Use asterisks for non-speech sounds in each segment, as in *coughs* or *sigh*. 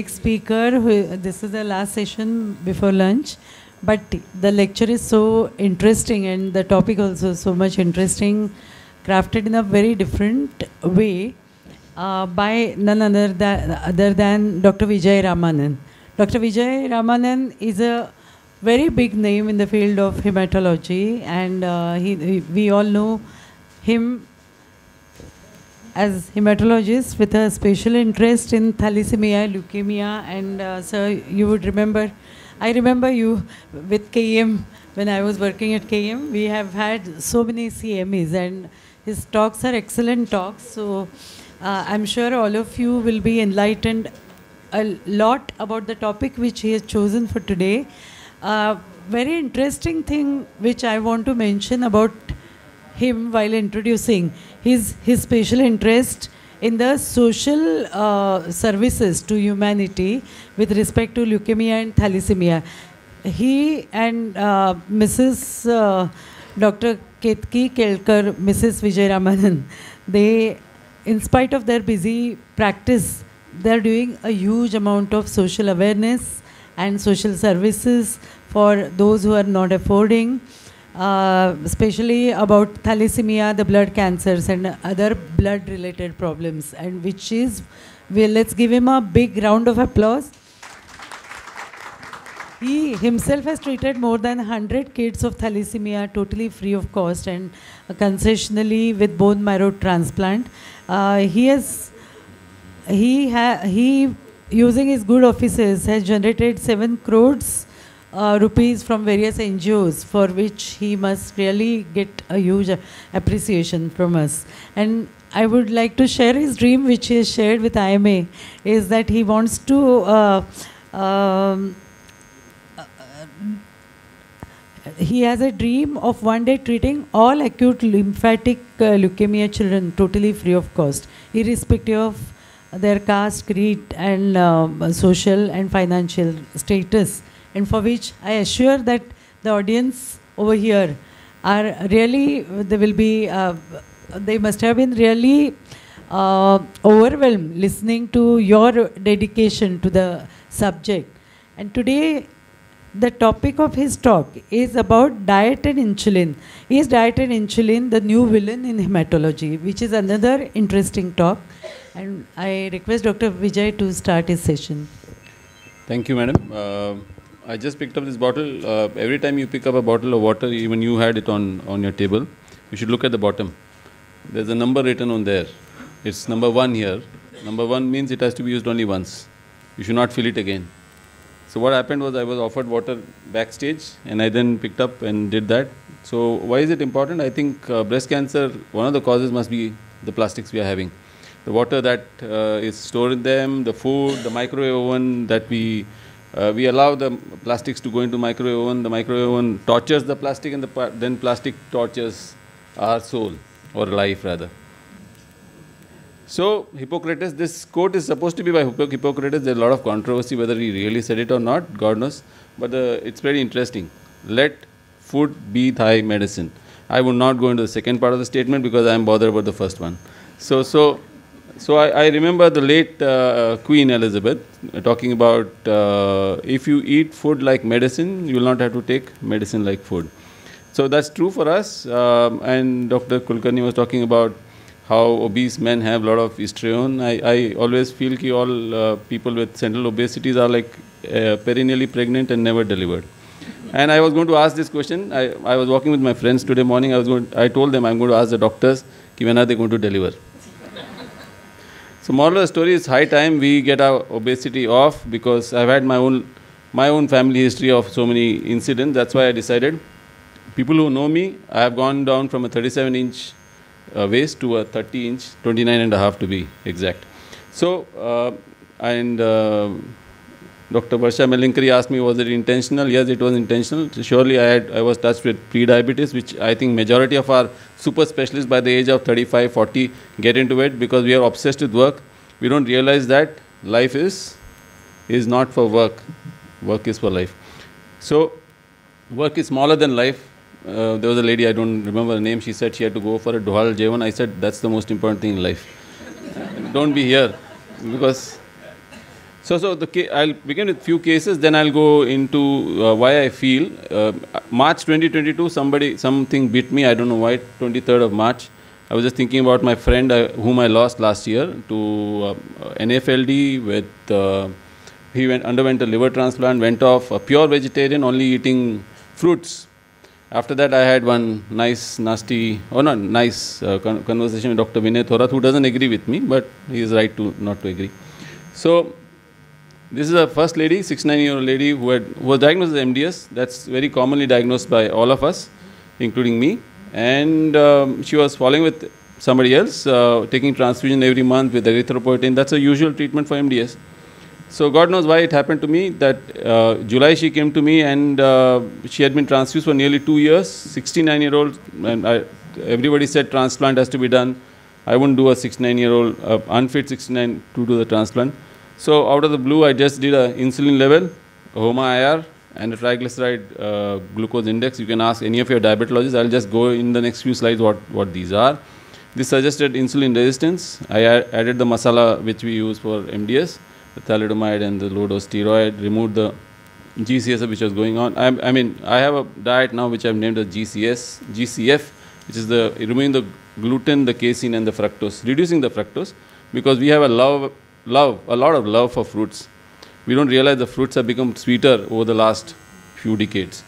next speaker. Who, this is the last session before lunch, but the lecture is so interesting and the topic also so much interesting, crafted in a very different way uh, by none other than, other than Dr. Vijay Ramanan. Dr. Vijay Ramanan is a very big name in the field of hematology, and uh, he, he- we all know him as hematologist with a special interest in thalassemia, leukemia, and uh, you would remember, I remember you with KM when I was working at KM. We have had so many CMEs, and his talks are excellent talks. So uh, I'm sure all of you will be enlightened a lot about the topic which he has chosen for today. Uh, very interesting thing which I want to mention about him while introducing his his special interest in the social uh, services to humanity with respect to leukemia and thalassemia. He and uh, Mrs. Uh, Dr. Ketki Kelkar, Mrs. Vijay Ramanan, *laughs* they, in spite of their busy practice, they're doing a huge amount of social awareness and social services for those who are not affording uh, especially about thalassemia, the blood cancers, and other blood related problems. And which is, well, let's give him a big round of applause. He himself has treated more than 100 kids of thalassemia totally free of cost and concessionally with bone marrow transplant. Uh, he has he ha- he using his good offices has generated 7 crores uh, rupees from various NGOs for which he must really get a huge uh, appreciation from us. And I would like to share his dream, which he has shared with IMA, is that he wants to. Uh, um, he has a dream of one day treating all acute lymphatic uh, leukemia children totally free of cost, irrespective of their caste, creed, and um, social and financial status. And for which I assure that the audience over here are really, they will be, uh, they must have been really uh, overwhelmed listening to your dedication to the subject. And today, the topic of his talk is about diet and insulin. Is diet and insulin the new villain in hematology? Which is another interesting talk. And I request Dr. Vijay to start his session. Thank you, madam. Uh, I just picked up this bottle. Uh, every time you pick up a bottle of water, even you had it on, on your table, you should look at the bottom. There's a number written on there. It's number one here. Number one means it has to be used only once. You should not fill it again. So what happened was I was offered water backstage, and I then picked up and did that. So why is it important? I think uh, breast cancer. One of the causes must be the plastics we are having, the water that uh, is stored in them, the food, the microwave oven that we uh, we allow the plastics to go into microwave oven. The microwave oven tortures the plastic, and the pa- then plastic tortures our soul or life rather. So, Hippocrates, this quote is supposed to be by Hippo- Hippocrates. There's a lot of controversy whether he really said it or not, God knows. But the, it's very interesting. Let food be thy medicine. I would not go into the second part of the statement because I am bothered about the first one. So, so, so I, I remember the late uh, Queen Elizabeth uh, talking about uh, if you eat food like medicine, you will not have to take medicine like food. So that's true for us. Um, and Dr. Kulkarni was talking about how obese men have a lot of estrogen. I, I always feel that all uh, people with central obesities are like uh, perennially pregnant and never delivered. And I was going to ask this question. I, I was walking with my friends today morning. I was going. I told them I'm going to ask the doctors, when are they going to deliver? So moral of the story is high time we get our obesity off because I've had my own my own family history of so many incidents. That's why I decided. People who know me, I have gone down from a 37 inch uh, waist to a 30 inch, 29 and a half to be exact. So, uh, and uh, Dr. Varsha Melinkari asked me, was it intentional? Yes, it was intentional. Surely I, had, I was touched with pre-diabetes, which I think majority of our super specialists by the age of 35, 40 get into it because we are obsessed with work. We don't realize that life is, is not for work. Work is for life. So, work is smaller than life. Uh, there was a lady, I don't remember her name, she said she had to go for a Dohal Jevan. I said, that's the most important thing in life. *laughs* don't be here. because so so the I'll begin with few cases, then I'll go into uh, why I feel. Uh, March 2022, somebody something beat me. I don't know why. 23rd of March. I was just thinking about my friend uh, whom I lost last year to uh, NFLD with. Uh, he went underwent a liver transplant, went off a pure vegetarian, only eating fruits. After that, I had one nice, nasty, or not nice uh, con- conversation with Dr. Vinay Thorat, who doesn't agree with me, but he is right to not to agree. So, this is a first lady, 69 year old lady who, had, who was diagnosed with MDS. That's very commonly diagnosed by all of us, including me. And um, she was following with somebody else, uh, taking transfusion every month with erythropoietin. That's a usual treatment for MDS. So God knows why it happened to me. That uh, July she came to me and uh, she had been transfused for nearly two years. 69 year old, and I, everybody said transplant has to be done. I wouldn't do a 69 year old uh, unfit 69 to do the transplant. So out of the blue, I just did a insulin level, a HOMA IR, and a triglyceride uh, glucose index. You can ask any of your diabetologists. I'll just go in the next few slides what, what these are. This suggested insulin resistance. I added the masala which we use for MDS, the thalidomide and the low dose steroid, removed the GCS which was going on. I, I mean, I have a diet now which I've named as GCS, GCF, which is the removing the gluten, the casein, and the fructose, reducing the fructose, because we have a love, love, a lot of love for fruits. We don't realize the fruits have become sweeter over the last few decades.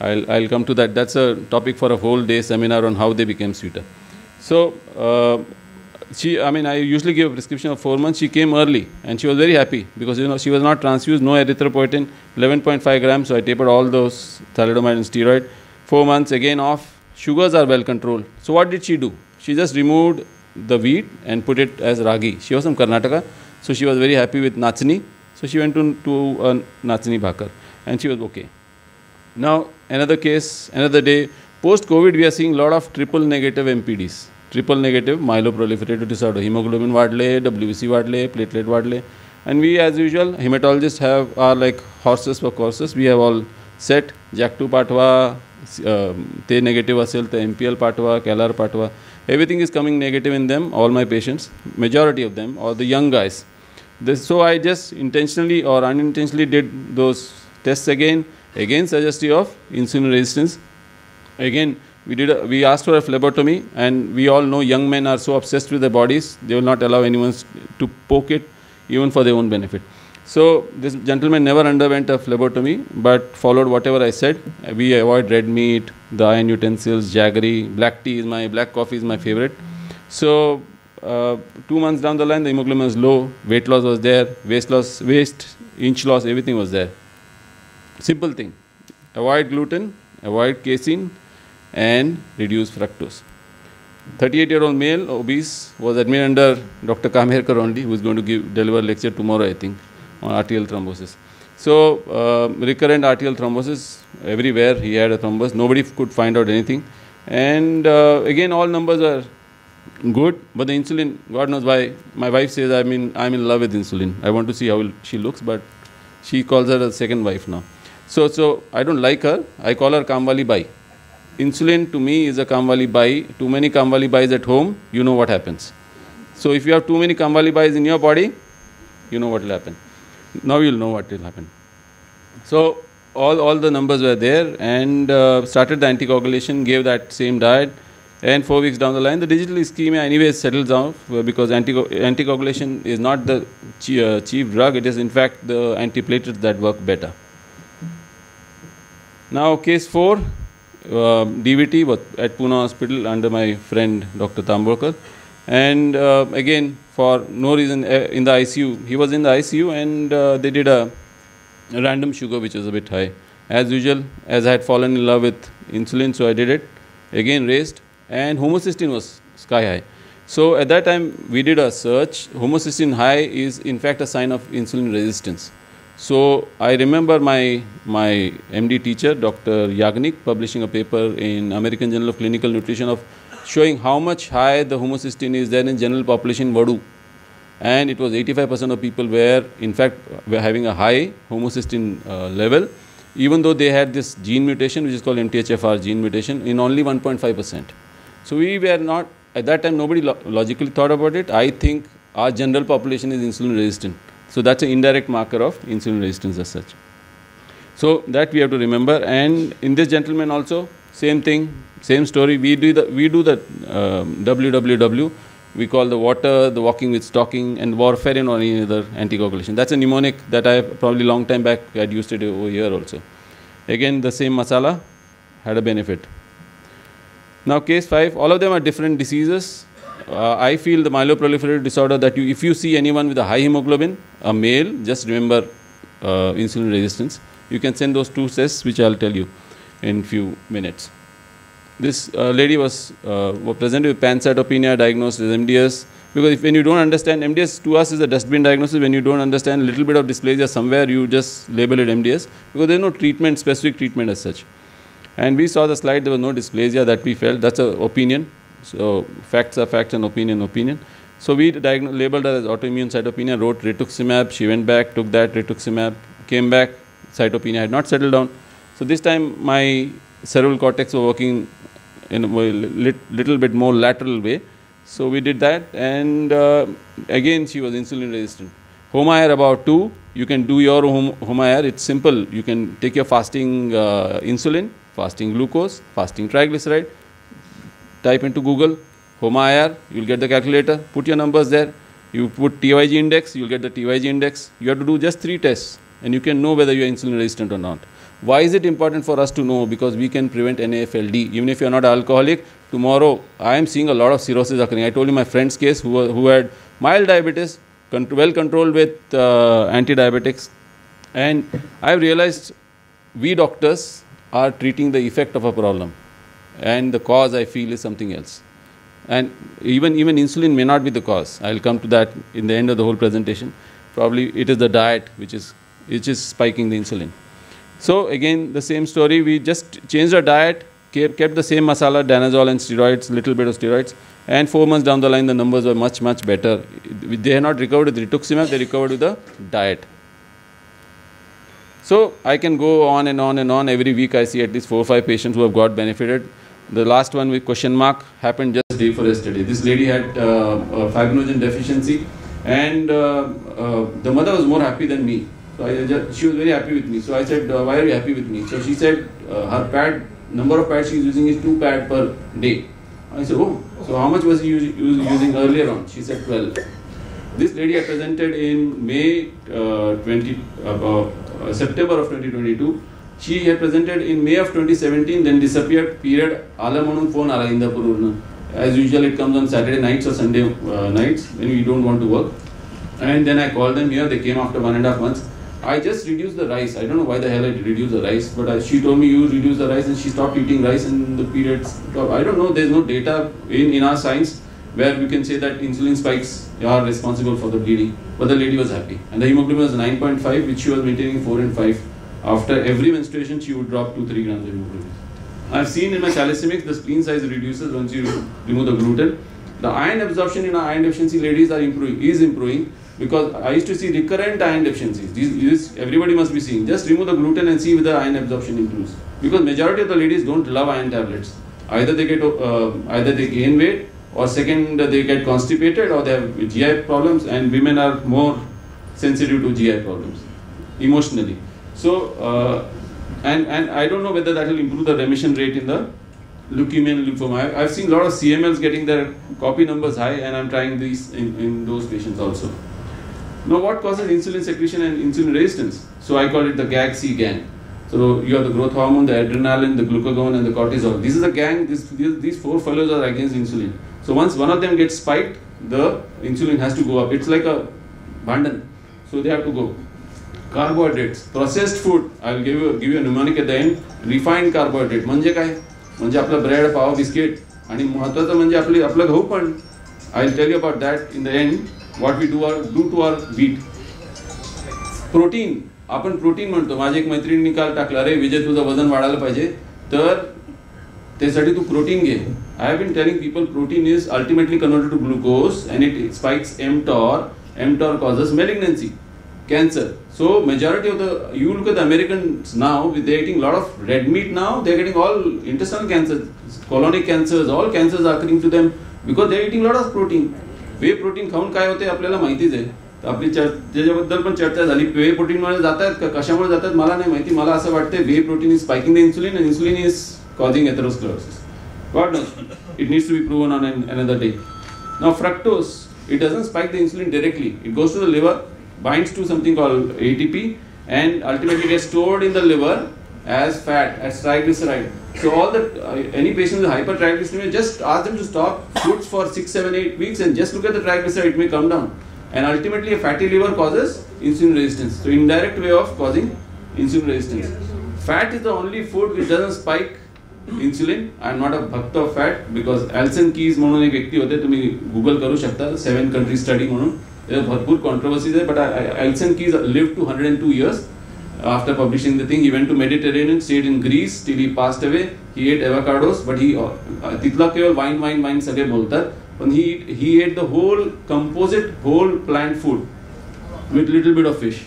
I'll, I'll come to that. That's a topic for a whole day seminar on how they became sweeter. So, uh, she, I mean, I usually give a prescription of four months. She came early and she was very happy because, you know, she was not transfused, no erythropoietin, 11.5 grams. So I tapered all those thalidomide and steroid. Four months again off. Sugars are well controlled. So what did she do? She just removed the wheat and put it as ragi. She was from Karnataka. So she was very happy with nachni. So she went to, to a nachni bhakar and she was okay. Now, another case, another day. Post COVID, we are seeing a lot of triple negative MPDs. Triple negative myeloproliferative disorder. Hemoglobin वाढले, WBC वाढले, platelet वाढले. And we, as usual, hematologists have are like horses for courses. We have all set JAK2 पाठवा, um, ते negative असेल तर MPL पाठवा, CALR पाठवा. Everything is coming negative in them, all my patients, majority of them, or the young guys. this, so I just intentionally or unintentionally did those tests again, again suggestive of insulin resistance. Again, we did a, we asked for a phlebotomy, and we all know young men are so obsessed with their bodies, they will not allow anyone to poke it, even for their own benefit. So this gentleman never underwent a phlebotomy, but followed whatever I said. We avoid red meat, the iron utensils, jaggery, black tea is my black coffee is my favorite. So uh, two months down the line, the hemoglobin was low, weight loss was there, waist loss, waist inch loss, everything was there. Simple thing: avoid gluten, avoid casein, and reduce fructose. 38 year old male, obese, was admitted under Dr. Kamherkar only, who is going to give deliver lecture tomorrow, I think, on arterial thrombosis. So, uh, recurrent arterial thrombosis everywhere, he had a thrombus. Nobody could find out anything. And uh, again, all numbers are good, but the insulin, God knows why. My wife says, I mean, I'm in love with insulin. I want to see how she looks, but she calls her a second wife now. So, so I don't like her. I call her Kamwali Bai insulin to me is a Kamwali Bai. Too many Kamwali Bais at home, you know what happens. So if you have too many Kamwali Bais in your body, you know what will happen. Now you'll know what will happen. So all, all the numbers were there and uh, started the anticoagulation, gave that same diet. And four weeks down the line, the digital ischemia anyway settles down uh, because antico- anticoagulation is not the uh, chief drug, it is in fact the antiplatelets that work better. Now, case 4, uh, DVT was at Pune Hospital under my friend Dr. Tamborkar. And uh, again, for no reason, uh, in the ICU, he was in the ICU and uh, they did a random sugar which was a bit high. As usual, as I had fallen in love with insulin, so I did it. Again, raised, and homocysteine was sky high. So at that time, we did a search. Homocysteine high is in fact a sign of insulin resistance. So I remember my my MD teacher, Dr. Yajnik, publishing a paper in American Journal of Clinical Nutrition of showing how much high the homocysteine is there in general population Vadu. And it was 85% of people were in fact were having a high homocysteine uh, level, even though they had this gene mutation which is called MTHFR gene mutation in only 1.5%. So we were not at that time nobody lo- logically thought about it. I think our general population is insulin resistant. So that's an indirect marker of insulin resistance as such. So that we have to remember. And in this gentleman also, same thing, same story. We do the we do the um, WWW. We call the water, the walking with stocking, and warfarin or any other anticoagulation. That's a mnemonic that I probably long time back had used it over here also. Again, the same masala had a benefit. Now, case five. All of them are different diseases. Uh, I feel the myeloproliferative disorder that you, if you see anyone with a high hemoglobin, a male, just remember uh, insulin resistance. You can send those two tests, which I'll tell you in few minutes. This uh, lady was, uh, presented with pancytopenia, diagnosed as MDS. Because if, when you don't understand, MDS to us is a dustbin diagnosis. When you don't understand a little bit of dysplasia somewhere, you just label it MDS because there's no treatment, specific treatment as such. And we saw the slide, there was no dysplasia that we felt. That's an opinion. So facts are facts and opinion, opinion. So we labeled her as autoimmune cytopenia, wrote rituximab. She went back, took that rituximab, came back. Cytopenia had not settled down. So this time my cerebral cortex were working in a little bit more lateral way. So we did that, and uh, again she was insulin resistant. HOMA-IR about two. You can do your HOMA-IR. It's simple. You can take your fasting uh, insulin, fasting glucose, fasting triglyceride. Type into Google HOMA-IR. You'll get the calculator. Put your numbers there. You put TYG index. You'll get the TYG index. You have to do just three tests, and you can know whether you are insulin resistant or not. Why is it important for us to know? Because we can prevent NAFLD. Even if you are not alcoholic, tomorrow I am seeing a lot of cirrhosis occurring. I told you my friend's case who, who had mild diabetes, well controlled with uh, anti-diabetics. And I have realized we doctors are treating the effect of a problem. And the cause I feel is something else. And even, even insulin may not be the cause. I will come to that in the end of the whole presentation. Probably it is the diet which is, which is spiking the insulin. So again, the same story. We just changed our diet, kept the same masala, danazol and steroids, little bit of steroids. And four months down the line, the numbers were much, much better. They had not recovered with rituximab, they recovered with the diet. So I can go on and on and on. Every week I see at least four or five patients who have got benefited. The last one with question mark happened just day for yesterday. This lady had uh, fibrinogen deficiency and uh, uh, the mother was more happy than me. So I just, she was very happy with me. So I said, uh, why are you happy with me? So she said, uh, her pad, number of pads she is using is two pad per day. I said, oh, so how much was he using earlier on? She said 12. This lady I presented in May uh, 20, uh, September of 2022. She had presented in May of 2017, then disappeared, period. Ala phone ala Indapur As usual, it comes on Saturday nights or Sunday uh, nights when we don't want to work. And then I called them here, they came after one and a half months. I just reduced the rice. I don't know why the hell I reduced the rice, but I, she told me you reduce the rice and she stopped eating rice and the periods I don't know, there's no data in, in our science where we can say that insulin spikes are responsible for the bleeding. But the lady was happy. And the hemoglobin was 9.5, which she was maintaining 4 and 5. After every menstruation, she would drop 2 3 grams of hemoglobin. I've seen in my thalassemics, the spleen size reduces once you remove the gluten. The iron absorption in iron deficiency ladies are improving, is improving because I used to see recurrent iron deficiencies. These, everybody must be seeing. Just remove the gluten and see whether iron absorption improves. Because majority of the ladies don't love iron tablets. Either they get uh, either they gain weight, or second they get constipated, or they have GI problems. And women are more sensitive to GI problems emotionally. So uh, and and I don't know whether that will improve the remission rate in the leukemia and lymphoma. I, have seen a lot of CMLs getting their copy numbers high, and I'm trying these in, in those patients also. Now, what causes insulin secretion and insulin resistance? So, I call it the GAG-C gang. So, you have the growth hormone, the adrenaline, the glucagon, and the cortisol. This is a gang, this, these, these four fellows are against insulin. So, once one of them gets spiked, the insulin has to go up. It's like a bandhan. So, they have to go. Carbohydrates, processed food, I will give you, give you a mnemonic at the end. Refined carbohydrate. म्हणजे काय म्हणजे आपलं bread पाव biscuit आणि महत्त्वाचं म्हणजे आपली आपलं गहू पण I will tell you about that in the end what we do are do to are beet protein आपण प्रोटीन म्हणतो. माझी एक मैत्रीण निकाल टाकला अरे विजय तुझं वजन वाढायला पाहिजे तर त्यासाठी तू प्रोटीन घे. I have been telling people protein is ultimately converted to glucose and it spikes mTOR mTOR causes malignancy cancer so majority of the you look the American now with they lot of red meat now they getting all intestinal cancer colonic cancer all cancers occurring to them because they eating lot of protein whey protein खाऊन काय होते आपल्याला माहितीच आहे. तर आपली चर त्याच्याबद्दल पण चर्चा झाली वे प्रोटीनमुळे जातात का कशामुळे जातात मला नाही माहिती मला असं वाटतं whey protein is spiking the insulin and insulin is causing atherosclerosis God knows it needs to be proven on an, another day now fructose it doesn't spike the insulin directly it goes to the liver binds to something called atp and ultimately gets stored in the liver as fat as triglyceride so all the uh, any patient with hypertriglyceridemia just ask them to stop foods for 6 7 8 weeks and just look at the triglyceride it may come down and ultimately, a fatty liver causes insulin resistance. So, indirect way of causing insulin resistance. Fat is the only food which doesn't spike insulin I am not a भक्त of fat because ॲल्सन Keys म्हणून एक व्यक्ती होते तुम्ही Google करू शकता seven country study म्हणून त्याच्यात भरपूर कॉन्ट्रोवर्सीज आहे but ॲल्सन Keys live to hundred and two years after publishing the thing he went to Mediterranean state in Greece till he passed away he ate avocados but he तिथला केवळ wine wine wine सगळे बोलतात and he, he ate the whole composite whole plant food with little bit of fish.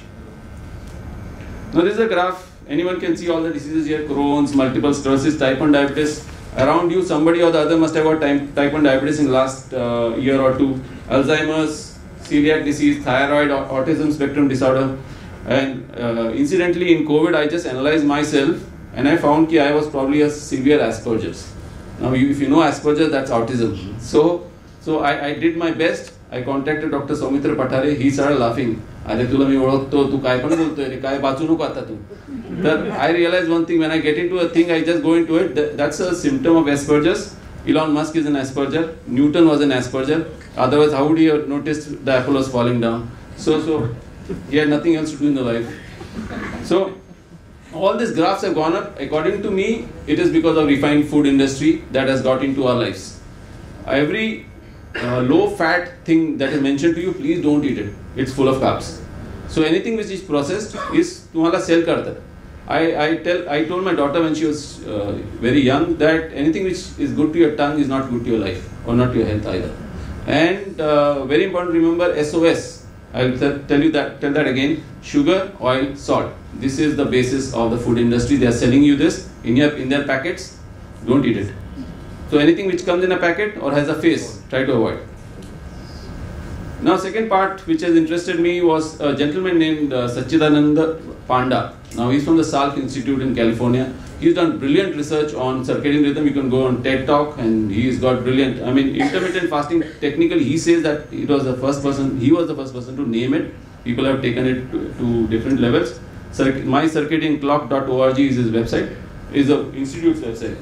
Now this is a graph. Anyone can see all the diseases here, Crohn's, multiple sclerosis, type 1 diabetes. Around you, somebody or the other must have got type, type 1 diabetes in the last uh, year or two. Alzheimer's, celiac disease, thyroid, autism spectrum disorder. And uh, incidentally, in COVID, I just analyzed myself and I found that I was probably a severe Asperger's. Now, if you know Asperger's, that's autism. So, so I, I did my best. I contacted Dr. Soumitra Pathare. He started laughing. अरे तुला मी ओळखतो तू काय पण बोलतोय रे काय वाचू नको आता तू तर I realise one thing when I get in to a thing I just go in to it that's a symptom of Asperger's Elon Musk is an Asperger. Newton was an Asperger. Otherwise, how would he have noticed the apple was falling down? So, so he had nothing else to do in the life. So, all these graphs have gone up. According to me, it is because of refined food industry that has got into our lives. Every uh, low fat thing that is mentioned to you, please don't eat it. It's full of carbs. So anything which is processed is तुम्हाला sell करतात. I, I tell I told my daughter when she was uh, very young that anything which is good to your tongue is not good to your life or not to your health either. And uh, very important, remember SOS. I'll t- tell you that tell that again. Sugar, oil, salt. This is the basis of the food industry. They are selling you this in your in their packets. Don't eat it. So anything which comes in a packet or has a face, try to avoid. Now, second part which has interested me was a gentleman named uh, Sachidananda Panda. Now, he's from the Salk Institute in California. He's done brilliant research on circadian rhythm. You can go on TED Talk, and he's got brilliant. I mean, intermittent fasting. Technically, he says that it was the first person. He was the first person to name it. People have taken it to, to different levels. Circ- mycircadianclock.org is his website. Is the institute's website.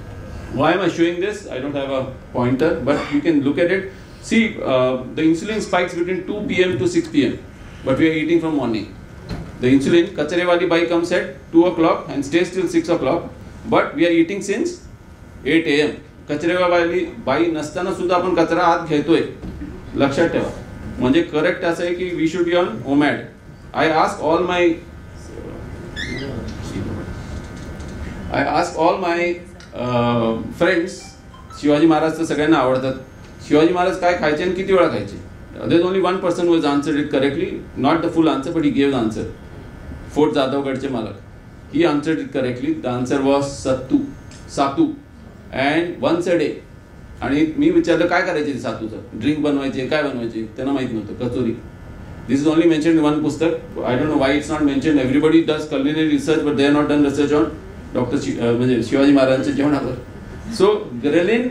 Why am I showing this? I don't have a pointer, but you can look at it. See, uh, the insulin spikes between 2 p.m. to 6 p.m. But we are eating from morning. The insulin, Kacharewali bai comes at 2 o'clock and stays till 6 o'clock. But we are eating since 8 a.m. कचरे वाली by नसताना सुद्धा आपण कचरा आत घेतोय लक्षात ठेवा म्हणजे करेक्ट असं आहे की we should be on OMAD I ask all my I ask all my friends Shivaji Maharaj तर सगळ्यांना आवडतात. शिवाजी महाराज काय खायचे आणि किती वेळा खायचे? There's only one person was answer it correctly not the full answer but he gave the answer fort जाधवगडचे मालक he answer it correctly the answer was sattu satu and once a day आणि मी विचारलं काय करायचे ते सातूचं? Drink बनवायचे काय बनवायचे? त्यांना माहीत नव्हतं. Kachori this is only mention one पुस्तक. I don't know why it's not mention everybody does culinary research but they are not done research on doctor म्हणजे शिवाजी महाराजांच्या जेवणावर. So ghrelin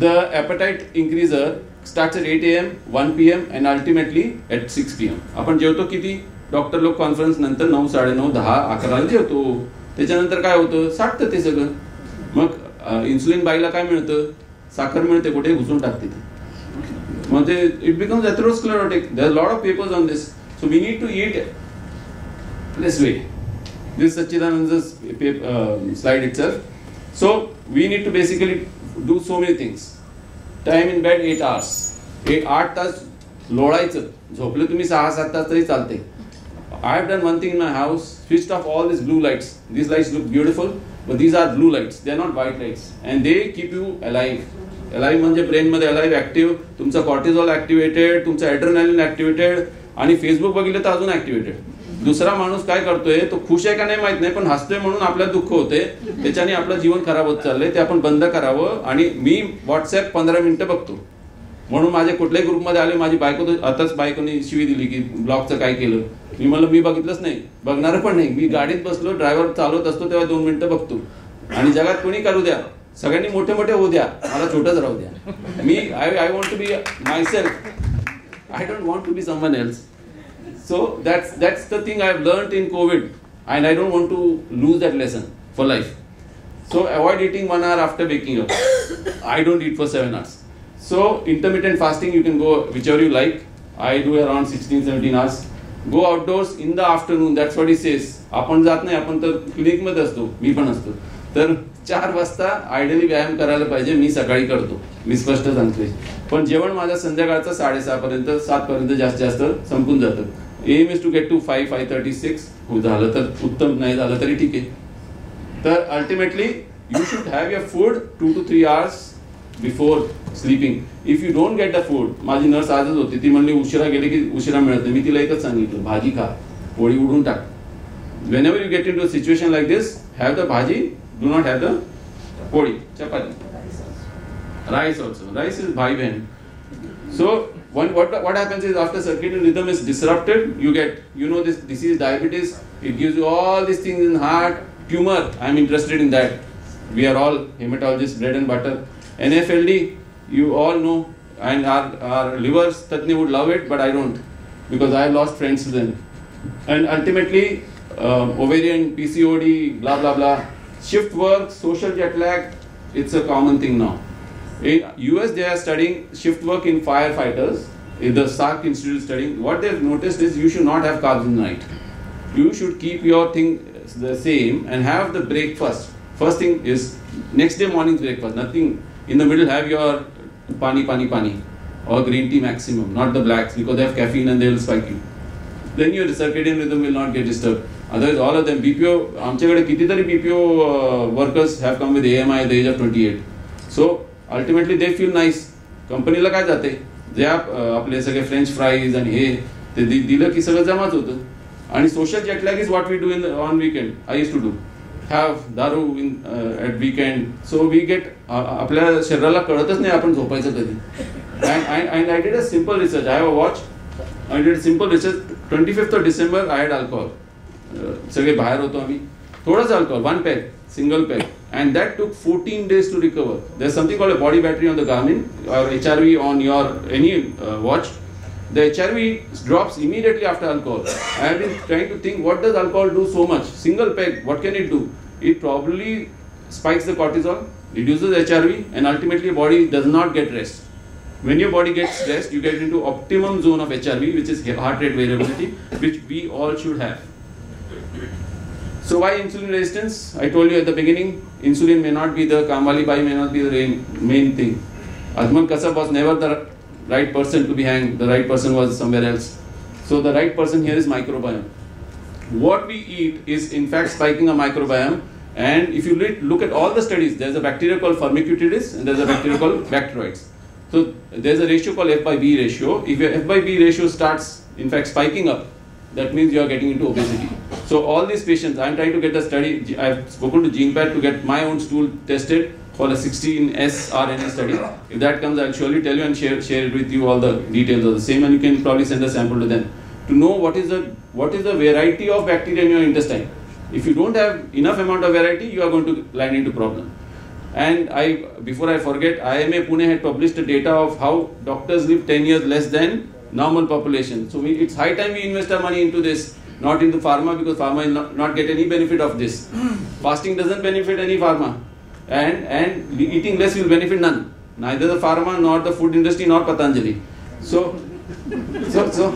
the the appetite increaser starts at 8 a.m., 1 p.m. and ultimately at 6 p.m. आपण जेवतो किती? Doctor लोक conference नंतर नऊ साडेनऊ दहा अकराला जेवतो. त्याच्यानंतर काय होतं? साठतं ते सगळं. मग इन्सुलिन बाईला काय मिळतं? साखर मिळते कुठे? घुसून टाकते ते. म्हणजे it becomes atherosclerotic there lot of papers on this so we need to eat this way this Sachchidanand uh, slide itself. So we need to basically do so many things. Time in bed 8 hours. 8 आठ तास लोळायचं झोपले तुम्ही सहा सात तास तरी चालते I have done one thing in my house switch off all this blue lights these lights look beautiful but these are blue lights they are not white lights and they keep you alive alive म्हणजे brain मध्ये alive active तुमचा cortisol activated तुमचा adrenaline activated आणि Facebook बघितलं तर अजून activated दुसरा माणूस काय करतोय तो खुश आहे का नाही माहीत नाही पण हसतोय म्हणून आपल्याला दुःख होते. त्याच्याने आपलं जीवन खराब होत चाललंय ते आपण बंद करावं आणि मी व्हॉट्सअप पंधरा मिनिटं बघतो. म्हणून माझ्या कुठल्याही ग्रुपमध्ये आले माझी बायको आताच बायकोनी शिवी दिली की ब्लॉगचं काय केलं. मी म्हणलं मी बघितलंच नाही. बघणार पण नाही. मी गाडीत बसलो ड्रायव्हर चालवत असतो तेव्हा दोन मिनिटं बघतो. आणि जगात कोणी करू द्या? सगळ्यांनी मोठे मोठे होऊ द्या. मला छोटंच राहू द्या. मी I I want to be myself I don't want to be someone else So that's that's the thing I've learned in COVID, and I don't want to lose that lesson for life. So avoid eating one hour after waking up. I don't eat for seven hours. So intermittent fasting you can go whichever you like. I do around 16, 17 hours. Go outdoors in the afternoon that's what is says आपण जात नाही आपण तर क्लिनिकमध्ये असतो मी पण असतो तर चार वाजता आयडियली व्यायाम करायला पाहिजे मी सकाळी करतो मी स्पष्ट सांगतोय पण जेवण माझं संध्याकाळचं साडेसहापर्यंत सातपर्यंत सात जास्त जास्त संपून जातं aim is to get to five five thirty six झालं तर उत्तम नाही झालं तरी ठीक आहे. तर ultimately you should have your food two to three hours before sleeping if you don't get the food माझी नर्स आजच होती. ती म्हणली उशिरा गेली की उशिरा मिळत नाही. मी तिला एकच सांगितलं भाजी खा. पोळी उडून टाक. Whenever you get into situation like this have the bhaji do not have the poli chapati. Rice also rice is भाई बहन so when, what what happens is after circadian rhythm is disrupted, you get you know this disease diabetes. It gives you all these things in heart tumor. I'm interested in that. We are all hematologists, bread and butter. NFLD, you all know, and our our livers Tatni would love it, but I don't because I have lost friends to them. And ultimately, uh, ovarian PCOD, blah blah blah, shift work, social jet lag. It's a common thing now. In US, they are studying shift work in firefighters. In the Salk Institute is studying. What they've noticed is you should not have carbs in the night. You should keep your thing uh, the same and have the breakfast. First thing is next day morning's breakfast. Nothing in the middle. Have your pani pani pani or green tea maximum, not the blacks because they have caffeine and they will spike you. Then your circadian rhythm will not get disturbed. Otherwise, all of them BPO. आमच्याकडे कितीतरी BPO uh, workers have come with AMI at the age of 28. So ultimately they feel nice कंपनीला काय जाते? जे आपले सगळे French fries आणि हे ते दि- दिलं की सगळं जमाच होतं. आणि social jet lag is what we do in on weekend I use to do have daru in at weekend so we get आपल्या शरीराला कळतच नाही आपण झोपायचं कधी. And I did a simple research I have watch I did simple research twenty fifth of December I had alcohol सगळे बाहेर होतो आम्ही. थोडंच alcohol one pack single pack and that took 14 days to recover. There's something called a body battery on the Garmin or HRV on your any uh, watch. The HRV drops immediately after alcohol. I have been trying to think what does alcohol do so much? Single peg, what can it do? It probably spikes the cortisol, reduces HRV, and ultimately body does not get rest. When your body gets rest, you get into optimum zone of HRV, which is heart rate variability, which we all should have. So why insulin resistance? I told you at the beginning, insulin may not be the Kamwali Bai may not be the main, thing. Ajmal Kasab was never the right person to be hanged. The right person was somewhere else. So the right person here is microbiome. What we eat is in fact spiking a microbiome. And if you look at all the studies, there's a bacteria called Firmicutides and there's a bacteria called Bacteroids. So there's a ratio called F by B ratio. If your F by B ratio starts in fact spiking up, that means you are getting into obesity. So all these patients, I'm trying to get the study. I've spoken to GenePath to get my own stool tested for a 16S RNA study. If that comes, I'll surely tell you and share share it with you all the details of the same, and you can probably send a sample to them to know what is the what is the variety of bacteria in your intestine. If you don't have enough amount of variety, you are going to land into problem. And I, before I forget, IMA Pune had published the data of how doctors live 10 years less than normal population. So we, it's high time we invest our money into this, not into pharma because pharma will not, not get any benefit of this. Hmm. Fasting doesn't benefit any pharma, and and eating less will benefit none. Neither the pharma nor the food industry nor Patanjali. So, so so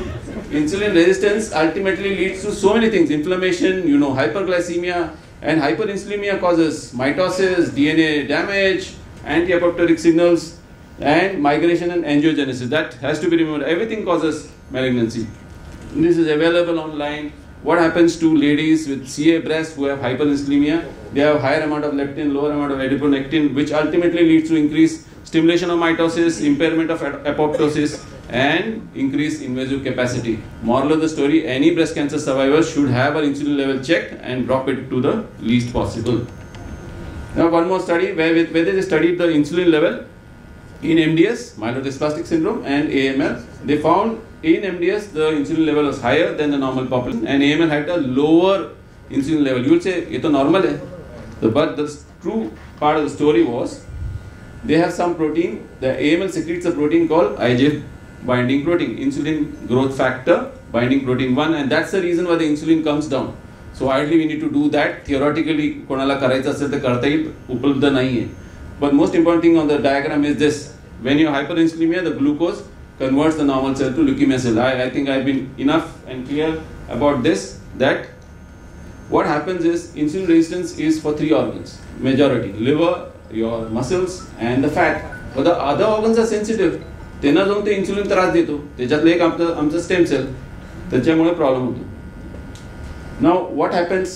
insulin resistance ultimately leads to so many things: inflammation, you know, hyperglycemia, and hyperinsulinemia causes mitosis, DNA damage, anti-apoptotic signals and migration and angiogenesis. That has to be remembered. Everything causes malignancy. This is available online. What happens to ladies with CA breast who have hyperinsulinemia? They have higher amount of leptin, lower amount of adiponectin, which ultimately leads to increased stimulation of mitosis, impairment of apoptosis, and increased invasive capacity. Moral of the story: Any breast cancer survivor should have an insulin level checked and drop it to the least possible. Now, one more study where, where they studied the insulin level in MDS, myelodysplastic syndrome, and AML. They found in MDS the insulin level was higher than the normal population, and AML had a lower insulin level. You will say, "It's normal." Hai. But the true part of the story was they have some protein. The AML secretes a protein called IGF binding protein, insulin growth factor binding protein 1, and that's the reason why the insulin comes down. So ideally we need to do that. Theoretically, कोणाला करायचं असेल तर करता येईल उपलब्ध नाही आहे but most important thing on the diagram is this. When you have hyperinsulinemia, the glucose converts the normal cell to leukemia cell. I, I think I've been enough and clear about this that what happens is insulin resistance is for three organs majority liver your muscles and the fat but the other organs are sensitive त्यांना जाऊन ते insulin त्रास देतो त्याच्यातलं एक आमचं आमचं stem cell त्याच्यामुळे प्रॉब्लेम होतो नाव what happens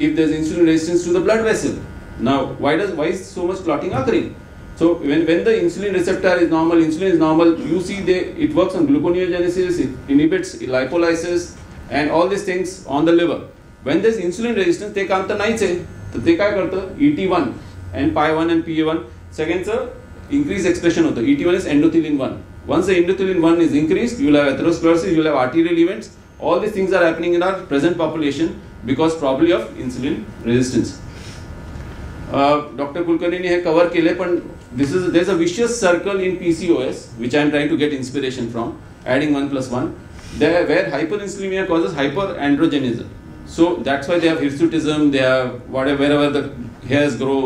if there insulin resistance to the blood vessel now, why does why is so much clotting occurring? So when, when the insulin receptor is normal, insulin is normal, you see they, it works on gluconeogenesis, it inhibits lipolysis and all these things on the liver. When there is insulin resistance, they काम तर नाहीच आहे तर ते काय करतं ET1 and PI1 and PA1 सगळ्यांचं increased expression होतं ET1 is endothelin 1 once the endothelin 1 is increased you will have atherosclerosis you will have arterial events all these things are happening in our present population because probably of insulin resistance doctor कुलकर्णीने hey cover केले पण this is there a vicious circle in P C O S which I am trying to get inspiration from adding one plus one they were hyper इन्सुलिमिया causes hyper अँड्रोजेनिझम so that's why they have हिर्सुटिझम they have what where ever the hairs grow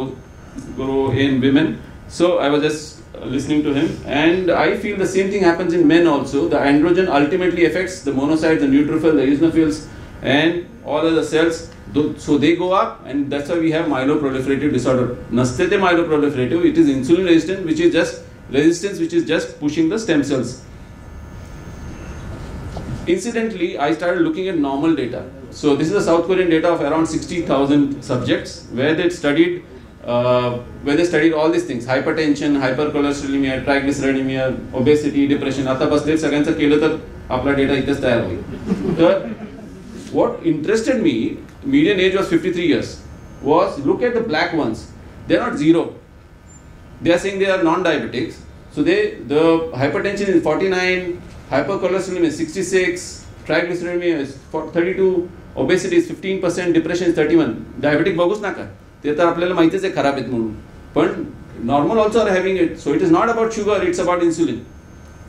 grow in women. So I was just listening to him, and I feel the same thing happens in men also. The androgen ultimately affects the monocytes, the neutrophil, the eosinophils, and all other cells. So they go up, and that's why we have myeloproliferative disorder. Naste myeloproliferative, it is insulin resistant, which is just resistance, which is just pushing the stem cells. Incidentally, I started looking at normal data. So this is the South Korean data of around 60,000 subjects, where they studied uh, where they studied all these things hypertension hypercholesterolemia triglyceridemia obesity depression आता बसले सगळ्यांचं केलं तर आपला data इथेच तयार होईल तर what interested me median age was 53 years, was look at the black ones. They are not zero. They are saying they are non-diabetics. So they the hypertension is 49, hypercholesterolemia is 66, triglyceridemia is 32, obesity is 15%, depression is 31. Diabetic बघूच नका ते तर आपल्याला माहितीच आहे खराब आहेत म्हणून पण normal also are having it. So it is not about sugar, it's about insulin.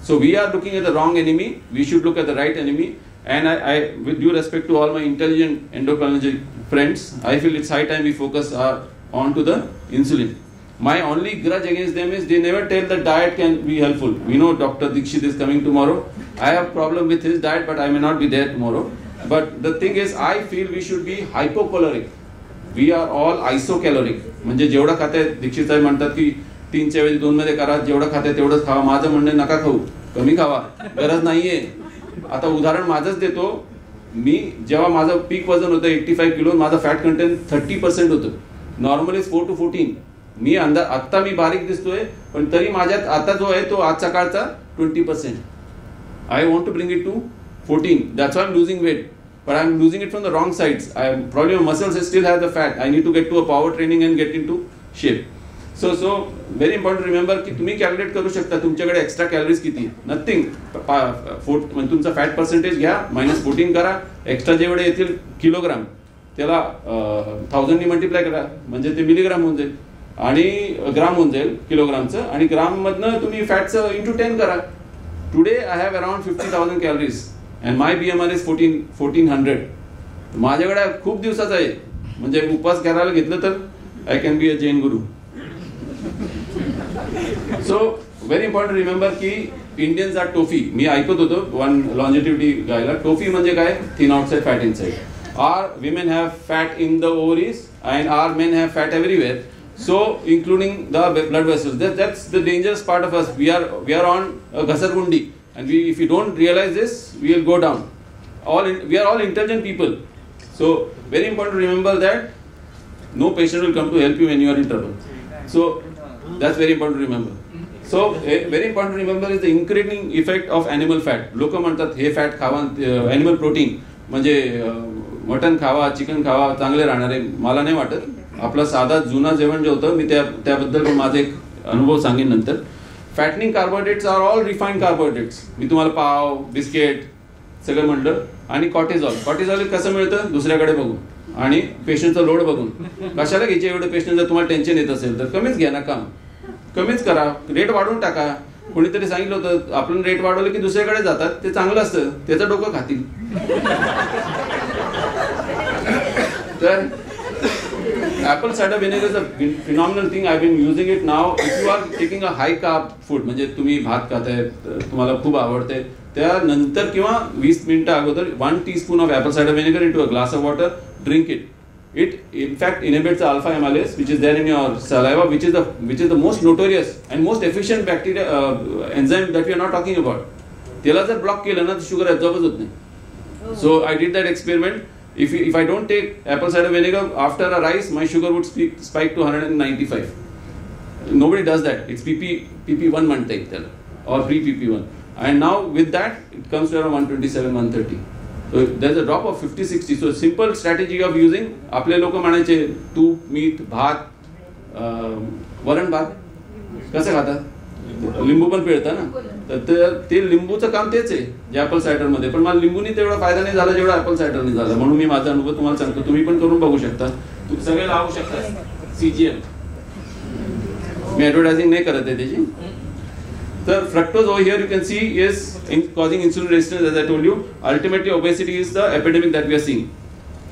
So we are looking at the wrong enemy. We should look at the right enemy. And I, I, with due respect to all my intelligent endocrinology friends, I feel it's high time we focus our, on to the insulin. My only grudge against them is they never tell that diet can be helpful. We know Dr. Dikshit is coming tomorrow. I have problem with his diet, but I may not be there tomorrow. But the thing is, I feel we should be hypocaloric. We are all आयसोकॅलोरिक म्हणजे जेवढं खाते दीक्षित साहेब म्हणतात की तीनच्या वेळी दोन मध्ये करा जेवढं खाते तेवढंच खावा माझं म्हणणं नका खाऊ कमी खावा गरज नाहीये आता उदाहरण माझंच देतो. मी जेव्हा माझं पीक वजन होतं एट्टी फाईव्ह किलो माझं फॅट कंटेंट थर्टी पर्सेंट होतं. नॉर्मली फोर टू फोर्टीन मी अंदा आत्ता मी बारीक दिसतोय पण तरी माझ्यात आता जो आहे तो आज सकाळचा twenty percent I want to bring it to fourteen that's I am losing weight but I'm losing it from the wrong sides I problem muscles still have the fat I need to get to a power training and get into shape so so very important remember की तुम्ही calculate करू शकता तुमच्याकडे extra calories किती nothing म्हणजे तुमचा fat percentage घ्या minus fourteen करा एक्स्ट्रा जेवढे येतील किलोग्राम त्याला थाउजंडनी मल्टिप्लाय करा म्हणजे ते मिलीग्राम होऊन जाईल. आणि ग्राम होऊन जाईल किलोग्रामचं आणि ग्राममधनं तुम्ही फॅटचं इंटू टेन करा. Today I have around fifty thousand calories and my B M R is fourteen fourteen hundred माझ्याकडे खूप दिवसाचं आहे. म्हणजे उपवास करायला घेतलं तर I can be a Jain guru so very important remember की इंडियन्स आर टोफी मी ऐकत होतो वन लॉन्जिटिव्हिटी गायला टोफी म्हणजे काय? Thin outside fat inside are women have fat in the ovaries and are men have fat everywhere so including the blood vessels that's the dangerous part of us we are we are on घसरगुंडी and we if you don't realise this we will go down all we are all intelligent people so very important remember that no patient will come to help you when you are in trouble so That's very important to remember. So very important to remember is the increasing effect of animal fat. लोक म्हणतात हे fat खावा animal protein म्हणजे mutton खावा chicken खावा चांगले राहणार आहे मला नाही वाटत आपला साधा जुना जेवण जे होतं मी त्या त्याबद्दल माझा एक अनुभव सांगेन नंतर fattening carbohydrates are all refined carbohydrates मी तुम्हाला पाव बिस्किट सगळं म्हणलं आणि कॉटेजॉल कॉटेजॉल कसं मिळतं दुसऱ्याकडे बघून आणि पेशंटचा लोड बघून कशाला घ्यायचे एवढं पेशंट जर तुम्हाला टेन्शन येत असेल तर कमीच घ्या ना काम कमीच करा. रेट वाढवून टाका. कोणीतरी सांगितलं होतं आपण रेट वाढवलं की दुसऱ्याकडे जातात. ते चांगलं असतं. त्याचं डोकं खातील. तर apple cider vinegar is a phenomenal thing I been using it now if you are taking a high carb food म्हणजे तुम्ही भात खाताय तुम्हाला खूप आवडते. त्यानंतर किंवा वीस मिनिटं अगोदर one teaspoon of apple cider vinegar into a glass of water drink it It in fact inhibits the alpha amylase, which is there in your saliva, which is the which is the most notorious and most efficient bacteria uh, enzyme that we are not talking about. त्याला जर block केलं ना तर sugar ऍब्झॉर्बच होत नाही सो I did that experiment if if I don't take apple cider vinegar after a rice, my sugar would speak, spike to 195. Nobody does that. It's PP PP1 म्हणता येईल त्याला or pre PP1. And now with that, it comes to around 127, 130. That's there's a drop of 50, 60. So simple strategy of using. आपले लोक म्हणायचे तूप मीठ भात um, वरण भात? कसं खातात? लिंबू पण पिळतं ना? तर ते- ते लिंबूचं काम तेच आहे जे ऍपल सायडरमध्ये पण मला लिंबूनी तेवढा फायदा नाही झाला जेवढा ऍपल सायडरने झाला. म्हणून मी माझा अनुभव तुम्हाला सांगतो. तुम्ही पण करून बघू शकता. तुम्ही सगळे लावू शकता. सीजीएम मी ऍडव्हर्टायझिंग नाही करत आहे त्याची. तर fructose over here you can see is in causing insulin resistance as I told you. Ultimately obesity is the epidemic that we are seeing.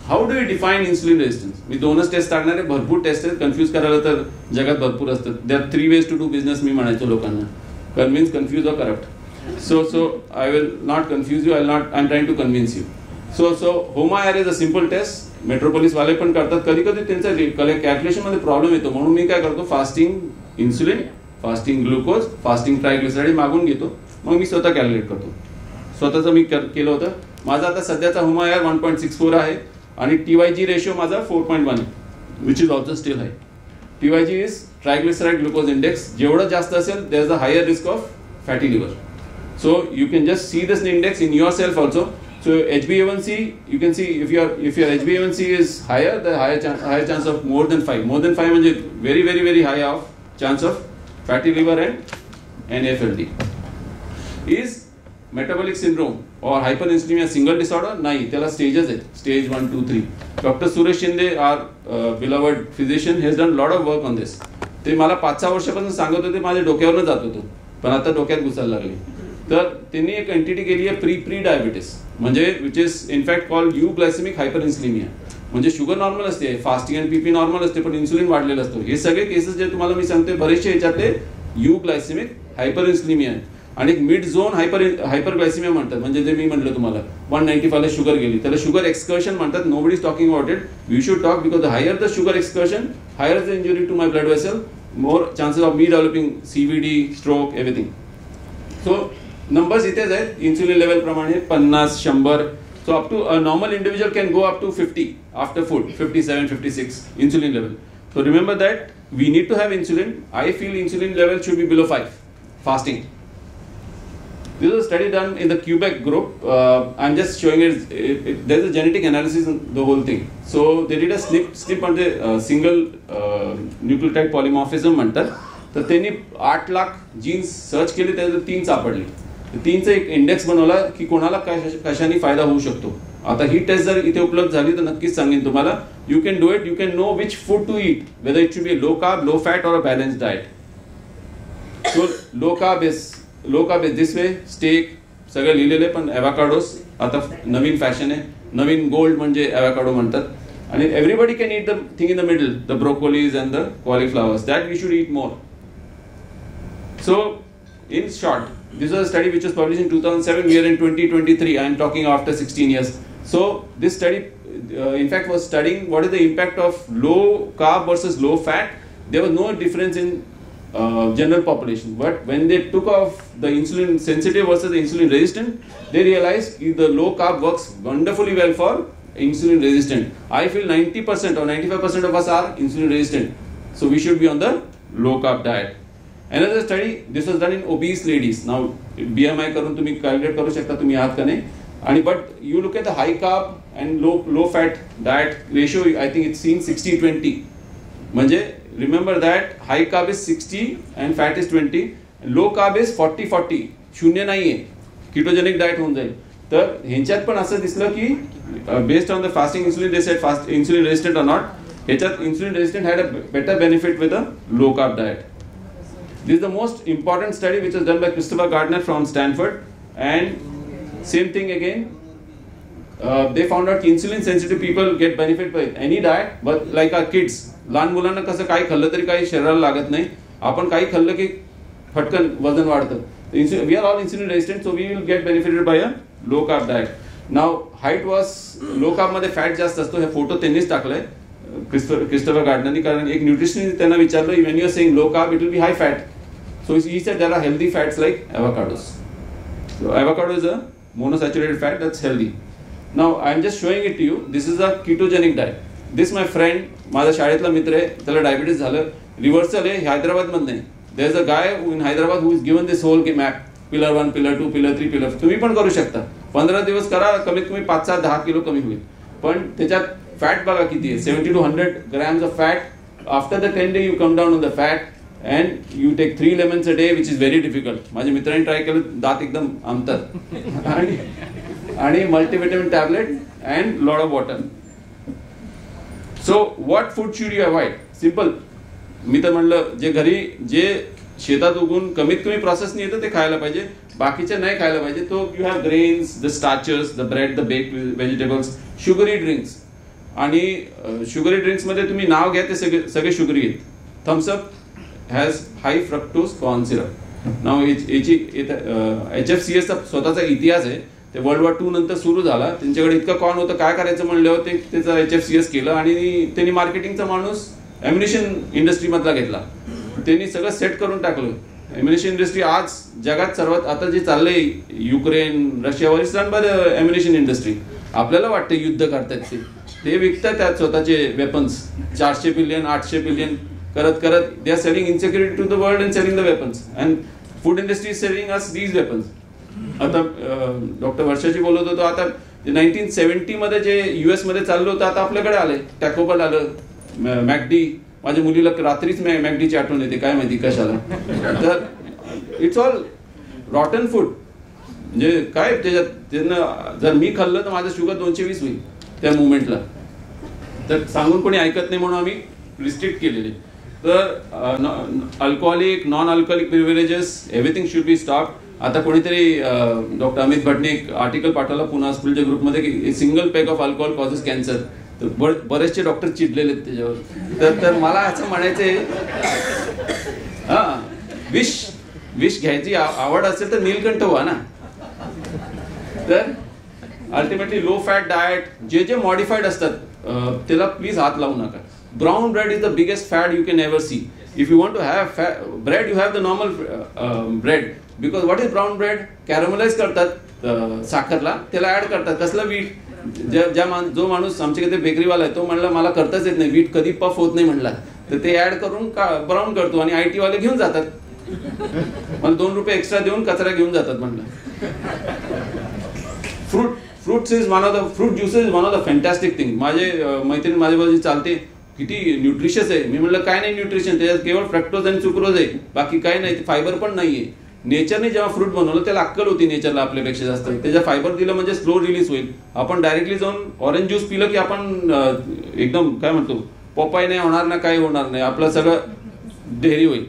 How do you define insulin resistance मी दोनच test टाकणार आहे भरपूर test आहेत. Confuse करायला तर जगात भरपूर असतात. Are three ways to do business मी म्हणायचो लोकांना. Convince confuse or corrupt so so I will not confuse you I not I am trying to convince you so so HOMA IR is a simple test Metropolis वाले पण करतात. कधी कधी त्यांचा कॅल्क्युलेशनमध्ये problem येतो. म्हणून मी काय करतो? Fasting insulin fasting glucose fasting triglyceride मागून घेतो. मग मी स्वतः कॅल्क्युलेट करतो. स्वतःचं मी केलं होतं. माझा आता सध्याचा HOMA IR one point six four आहे. आणि टी वाय जी रेशो माझा four point one which is also still high T Y G is triglyceride glucose index जेवढं जास्त असेल there is a higher risk of fatty liver So you can just see this index in yourself also. So HbA1c, you can see if your if your HbA1c is higher, the higher chance higher chance of more than five. More than five म्हणजे very very very high of chance of fatty liver and NFLD. Is metabolic syndrome or hyperinsulinemia single disorder? नाही त्याला stages आहेत stage one two three doctor Suresh Shinde are beloved physician has done lot of work on this ते मला पाच सहा वर्षापासून सांगत होते, माझ्या डोक्यावरनं जात होतो. पण आता डोक्यात घुसायला लागले. तर त्यांनी एक एंटिटी केली आहे प्री प्री डायबिटीस म्हणजे which is in fact called euglycemic hyperinsulinemia म्हणजे शुगर नॉर्मल असते फास्टिंग अँड पीपी नॉर्मल असते पण इन्सुलिन वाढलेलं असतो. हे सगळे केसेस जे तुम्हाला मी सांगते बरेचसे याच्यातले यू ग्लायसेमिक हायपर इन्सुलिमिया आणि एक मिड झोन हायपर हायपर ग्लायसिमिया म्हणतात. म्हणजे जे मी म्हटलं तुम्हाला वन नाईन्टी फायला शुगर गेली. त्याला शुगर एक्सकर्शन म्हणतात. Nobody is talking about it you should talk because higher the sugar excursion higher the injury to my blood vessel more chances of me developing CVD stroke everything so numbers इथेच आहेत. Insulin level प्रमाणे पन्नास शंभर so up to normal individual can go up to fifty after food fifty seven fifty six insulin level so remember that we need to have insulin I feel insulin level should be below five fasting This was a study done in the Quebec group. Uh, I'm just showing it, it, it- There's a genetic analysis in the whole thing. So they did a snip snip on the uh, single uh, nucleotide polymorphism म्हणतात तर त्यांनी आठ lakh jeans search केले त्याचे तीन सापडले तर तीनचा एक इंडेक्स बनवला की कोणाला कशाने फायदा होऊ शकतो. आता ही टेस्ट जर इथे उपलब्ध झाली तर नक्कीच सांगेन तुम्हाला. You can do it you can know which food to eat whether it should be low carb low fat or a balance diet so low carb is low carb is this way steak सगळं लिहिलेले पण ॲव्हाकाडोस आता नवीन fashion आहे. नवीन gold म्हणजे avocado म्हणतात. आणि everybody can eat the thing in the middle the broccolis and the cauliflowers that we should eat more so in short this was a study which was published in 2007. We are in 2023. I am talking after 16 years. So, this study, uh, in fact, was studying what is the impact of low carb versus low fat. There was no difference in uh, general population. But when they took off the insulin sensitive versus the insulin resistant, they realized the low carb works wonderfully well for insulin resistant. I feel 90% or 95% of us are insulin resistant. So, we should be on the low carb diet. Another study this was done in obese ladies now B M I करून तुम्ही calculate करू शकता तुम्ही आहात का नाही. आणि but you look at the high carb and low low fat diet ratio I think it's seen sixty twenty म्हणजे remember that high carb is sixty and fat is twenty low carb is forty forty शून्य नाही आहे ketogenic diet होऊन जाईल. तर ह्यांच्यात पण असं दिसलं की based on the fasting insulin they fast insulin resistant or not ह्याच्यात insulin resistant had a better benefit with a low carb diet This is the most important study which was done by Christopher Gardner from Stanford. And same thing again, uh, they found out insulin sensitive people get benefit by any diet, but like our kids, लहान मुलांना कसं काही खाल्लं तरी काही शरीराला लागत नाही. आपण काही खाल्लं की फटकन वजन वाढतं. We are all insulin resistant so we will get benefited by a low carb diet now height was low कार्बमध्ये fat जास्त असतो हे फोटो त्यांनीच टाकलाय. क्रिस्टोफर क्रिस्टोफर गार्डनरनी कारण एक न्यूट्रिशनिस्ट त्यांना विचारलं when you saying low carb it will be high fat So he said there are healthy fats like avocados. So avocado is a monosaturated fat that's healthy. Now I'm just showing it to you. This is a ketogenic diet. This my friend, माझा शाळेतला मित्र आहे त्याला diabetes झालं. Reversal आहे हैदराबादमध्ये नाही there is a guy in Hyderabad who is given this whole की map pillar one pillar two pillar three pillar तुम्ही पण करू शकता. पंधरा दिवस करा कमीत कमी पाच सहा दहा किलो कमी होईल. पण त्याच्यात फॅट बघा किती आहे. Seventy two hundred grams of fat after the ten day you come down on the fat and you take three lemons a day which is very difficult माझ्या मित्रांनी ट्राय केलं दात एकदम आमतात. आणि आणि multivitamin tablet and lot of water so what food should you avoid simple मी तर म्हणलं जे घरी जे शेतात उगून कमीत कमी प्रोसेसनी येतं ते खायला पाहिजे. बाकीचे नाही खायला पाहिजे. तो you have grains the starches the bread the bake vegetables sugary drinks आणि शुगरी ड्रिंक्समध्ये तुम्ही नाव घ्या ते सगळे सगळे शुगरी आहेत. Thums Up has high fructose corn syrup नाव याची एच एफ सी एसचा स्वतःचा इतिहास आहे. ते वर्ल्ड वॉर टू नंतर सुरू झाला. त्यांच्याकडे इतकं कॉर्न होतं. काय करायचं म्हणल्यावर ते त्याचा एच एफ सी एस केलं आणि त्यांनी मार्केटिंगचा माणूस एम्युनिशन इंडस्ट्रीमधला घेतला. त्यांनी सगळं सेट करून टाकलं. एम्युनिशन इंडस्ट्री आज जगात सर्वात आता जे चाललंय युक्रेन रशियावर इज रन इंडस्ट्री आपल्याला वाटतं युद्ध करतात ते. ते विकतात त्यात स्वतःचे वेपन्स चारशे बिलियन आठशे बिलियन करत करत they are selling insecurity to the world and selling the weapons and food industry is selling us these weapons आता डॉक्टर वर्षाजी बोलत होतो आता नाईन्टीन सेव्हन्टी मध्ये जे युएसमध्ये चाललं होतं आता आपल्याकडे आलंय. टॅकोबल आलं मॅकडी माझ्या मुलीला रात्रीच मॅकडीची आठवण येते काय माहिती कशाला. तर इट्स ऑल रॉटन फूड म्हणजे काय त्याच्यात त्यांना जर मी खाल्लं तर माझं शुगर दोनशे वीस होईल त्या मुवमेंटला तर सांगून कोणी ऐकत नाही म्हणून आम्ही रिस्ट्रिक्ट केलेले. तर alcoholic non alcoholic privileges everything should be stop आता कोणीतरी डॉक्टर अमित भटने एक आर्टिकल पाठवला पुन्हा स्कूलच्या ग्रुपमध्ये की single pack of alcohol causes cancer तर बरेचसे डॉक्टर चिडलेले आहेत त्याच्यावर. तर तर मला असं म्हणायचंय *coughs* हा विष विष घ्यायची आवड असेल तर नीलकंठ व्हा ना. तर अल्टिमेटली लो फॅट डाएट जे जे मॉडिफाईड असतात uh, त्याला प्लीज हात लावू नका. Brown bread is the biggest fat you can ever see if you want to have bread you have the normal bread because what is brown bread caramelise करतात साखरला. त्याला ऍड करतात. कसलं वीट ज्या ज्या मान जो माणूस आमच्याकडे बेकरीवाला आहे तो म्हणला मला करताच येत नाही. वीट कधी पफ होत नाही म्हणला. तर ते ऍड करून ब्राऊन करतो आणि आय टी वाले घेऊन जातात. मला दोन रुपये एक्स्ट्रा देऊन कचरा घेऊन जातात म्हणलं. Fruit fruits is one of the fruit juices is one of the fantastic thing माझे मैत्रीण माझ्या बाजू चालते किती न्यूट्रिशियस आहे. मी म्हणलं काय नाही न्यूट्रिशन त्याच्यात केवळ फ्रॅक्टोज आणि सुक्रोज आहे. बाकी काय नाही ते फायबर पण नाहीये. नेचरने जेव्हा फ्रूट बनवलं त्याला अक्कल होती नेचरला आपल्यापेक्षा जास्त. त्याच्या फायबर दिलं म्हणजे स्लो रिलीज होईल. आपण डायरेक्टली जाऊन ऑरेंज ज्यूस पिलं की आपण एकदम काय म्हणतो पपाई नाही होणार ना काही होणार नाही. आपलं सगळं डेअरी होईल.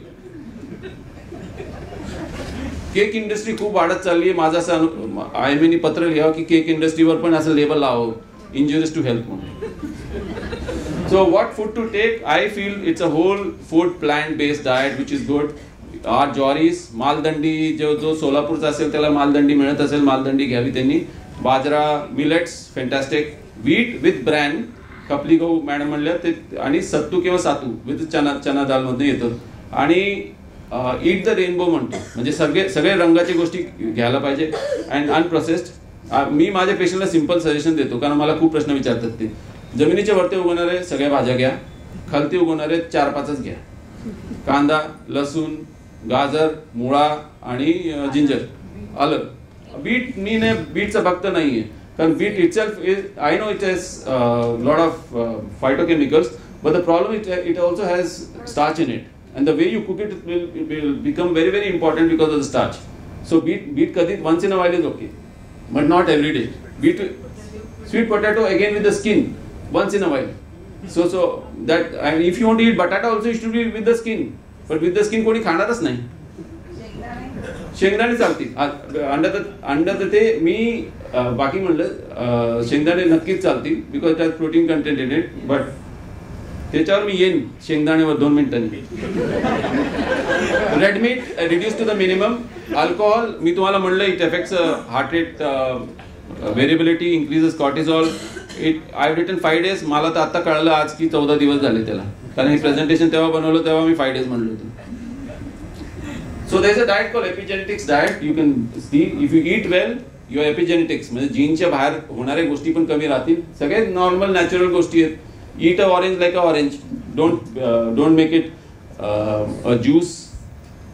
केक इंडस्ट्री खूप वाढत चालली आहे. माझा असं आय एम पत्र लिहावं की केक इंडस्ट्रीवर पण असं लेबल लावावं. इंजुरियस टू हेल्थ म्हणून. So what food to take I feel it's a whole food plant based diet which is good our ज्वारीस Maldandi जो जो सोलापूरचा असेल त्याला मालदंडी मिळत असेल मालदंडी घ्यावी त्यांनी. बाजरा millets fantastic wheat with bran कपली गहू मॅडम म्हणल्या ते आणि सत्तू किंवा सातू विथ चना चना दालमध्ये येतं. आणि ईट द रेनबो म्हणतो. म्हणजे सगळे सगळे रंगाची गोष्टी घ्यायला पाहिजे. अँड अनप्रोसेस्ड मी माझ्या पेशंटला सिंपल सजेशन देतो कारण मला खूप प्रश्न विचारतात ते. जमिनीच्या वरती उगवणारे सगळ्या भाज्या घ्या. खालती उगवणारे चार पाचच घ्या. कांदा लसूण गाजर मुळा आणि जिंजर. आलं. बीट मी नाही बीटचा भक्त नाही आहे कारण beet itself is I know it has lot of phytochemicals but the problem it it also has starch in it and the way you cook it will become very very important because of the starch so beet beet कधी once in a while is okay but not every day beet sweet potato again with the skin once in a while. So so that and if you want to eat batata also it should be with the skin, but with the skin कोणी खाणारच नाही. शेंगदाणे चालतील. Under the अंडा तर ते मी बाकी म्हणलं शेंगदाणे नक्कीच चालतील बिकॉज त्यात protein content in it but त्याच्यावर मी येईन शेंगदाण्यावर दोन मिनिटांनी. Red meat reduce to the minimum alcohol मी तुम्हाला म्हणलं it affects heart rate variability increases cortisol it I written five days मला तर आता कळलं आज की चौदा दिवस झाले त्याला. कारण हे प्रेझेंटेशन तेव्हा बनवलं तेव्हा मी फाय डेज म्हणलो होतो. So there's a diet called epigenetics diet. You can see if you eat well, your epigenetics म्हणजे जीनच्या बाहेर होणाऱ्या गोष्टी पण कमी राहतील. सगळे नॉर्मल नॅचरल गोष्टी आहेत. Eat a orange like a orange don't don't make it a juice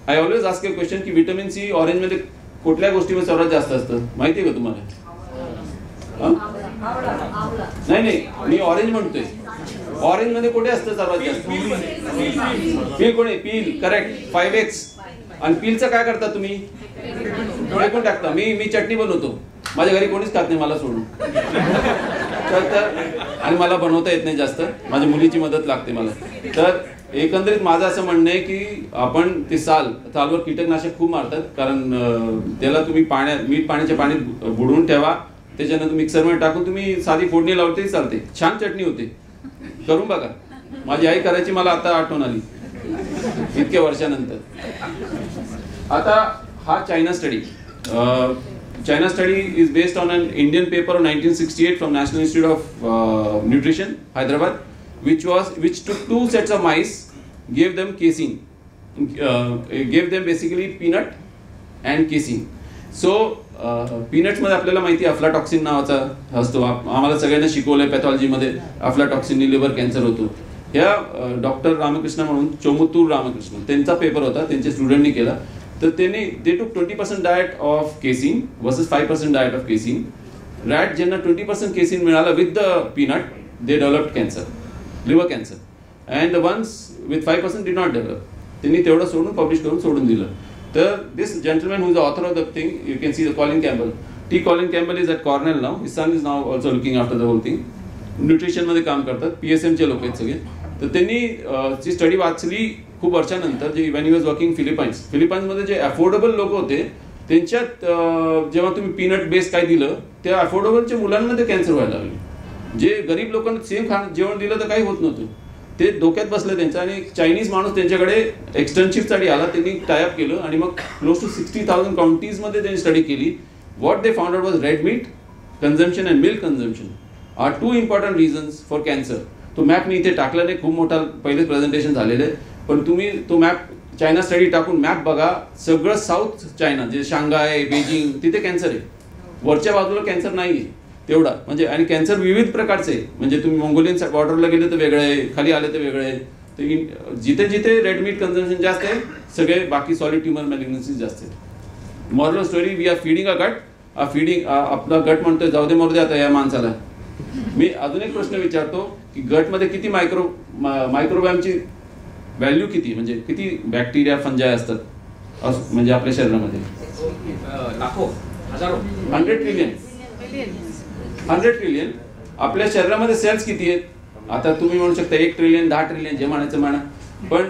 I always ask a question की विटॅमिन सी ऑरेंजमध्ये कुठल्या गोष्टीमध्ये सर्वात जास्त असतं? माहिती आहे का तुम्हाला? नाही नाही मी ऑरेंज म्हणतोय. ऑरेंजमध्ये कुठे असतं सर्वात जास्त? पील कोणी? पील करेक्ट फाईव्ह एक्स आणि पीलचं काय करता तुम्ही? फेकून टाकता? मी मी चटणी बनवतो. माझ्या घरी कोणीच खात नाही मला सोडून. तर तर आणि मला बनवता येत नाही जास्त. माझ्या मुलीची मदत लागते मला. तर एकंदरीत माझं असं म्हणणं आहे की आपण ते साल सालवर कीटकनाशक खूप मारतात. कारण त्याला तुम्ही पाण्यात मीठ पाण्याच्या पाण्यात बुडवून ठेवा. त्याच्यानंतर मिक्सरमध्ये टाकून तुम्ही साधी फोडणी लावते चालते. छान चटणी होते. करून बघा. माझी आई करायची मला आता आठवण आली. इतक्या वर्षानंतर. आता हा China study. China study is based on an Indian paper of 1968 from National Institute of Nutrition Hyderabad which was which two two sets of mice gave them casein gave them basically peanut and casein so पीनट्समध्ये आपल्याला माहिती आहे aflatoxin नावाचा असतो. आम्हाला सगळ्यांना शिकवलंय पॅथॉलॉजीमध्ये अफ्लाटॉक्सिननी liver cancer होतो. ह्या doctor Ramakrishna म्हणून चोमुतूर रामकृष्ण त्यांचा पेपर होता त्यांच्या स्टुडंटनी केला. तर त्यांनी they took twenty percent diet of casein versus five percent diet of casein rat ज्यांना ट्वेंटी पर्सेंट केसिन मिळालं with the peanut they developed cancer liver cancer and ones with five percent did not develop त्यांनी तेवढं सोडून publish करून सोडून दिलं. तर this gentleman who is the author of the thing, you can see the Colin Campbell. T. Colin Campbell is at Cornell now. His son is now also looking after the whole thing. न्यूट्रिशनमध्ये काम करतात P S एमचे लोक आहेत सगळे तर त्यांनी जी study वाचली खूप वर्षानंतर जे वेन वॉज वर्किंग फिलिपाईन्स फिलिपाईन्समध्ये जे अफोर्डेबल लोक होते त्यांच्यात जेव्हा तुम्ही पीनट बेस काय दिलं त्या अफोर्डेबलच्या मुलांमध्ये कॅन्सर व्हायला लागले जे गरीब लोकांना सेम खाणं जेवण दिलं तर काही होत नव्हतं ते डोक्यात बसलं त्यांचं आणि चायनीज माणूस त्यांच्याकडे एक्सटर्नशिपसाठी आला त्यांनी टायअप केलं आणि मग क्लोज टू सिक्स्टी थाउजंड काउंटीजमध्ये त्यांनी स्टडी केली. What they found out was red meat consumption and milk consumption are two important reasons for cancer तो मॅप मी इथे टाकला नाही खूप मोठा पहिले प्रेझेंटेशन झालेलं आहे. पण तुम्ही तो मॅप चायना स्टडी टाकून मॅप बघा सगळं साऊथ चायना जे शांघाय बेजिंग तिथे कॅन्सर आहे. वरच्या बाजूला कॅन्सर नाही आहे तेवढा. म्हणजे आणि कॅन्सर विविध प्रकारचे. म्हणजे तुम्ही मंगोलियन बॉर्डरला गेले तर वेगळं आहे खाली आले तर वेगळं आहे. तर जिथे जिथे रेड मीट कन्झम्पशन जास्त आहे सगळे बाकी सॉलिड ट्युमर मॅलिग्नन्सीज जास्त आहेत. Moral story we are feeding a gut ah feeding आपला गट म्हणतोय जाऊ दे मरू दे आता या माणसाला. मी अजून एक प्रश्न विचारतो की गटमध्ये किती मायक्रो मायक्रोबॅमची व्हॅल्यू किती? म्हणजे किती बॅक्टेरिया फंजाय असतात? अस- म्हणजे आपल्या शरीरामध्ये. अं, लाखो हजारो. हंड्रेड ट्रिलियन हंड्रेड ट्रिलियन आपल्या शरीरामध्ये सेल्स किती आहेत? आता तुम्ही म्हणू शकता एक ट्रिलियन दहा ट्रिलियन जे म्हणायचं म्हणा. पण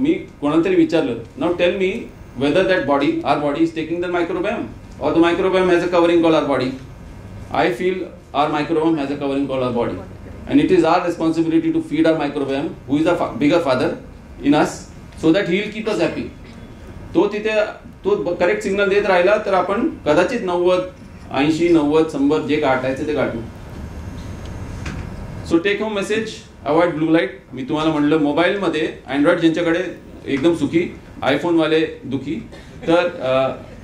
मी कोणाला तरी विचारलं now tell me whether that body our body is taking the microbiome or the microbiome has a covering call our body I feel our microbiome has a covering call our body and it is our responsibility to feed our microbiome who is a bigger father in us so that he will keep us happy तो तिथे तो correct signal देत राहिला तर आपण कदाचित नव्वद ऐंशी नव्वद शंभर जे गाठायचं ते गाठू. So take home message avoid blue light मी तुम्हाला म्हणलं मोबाईलमध्ये अँड्रॉइड ज्यांच्याकडे एकदम सुखी आयफोनवाले दुखी तर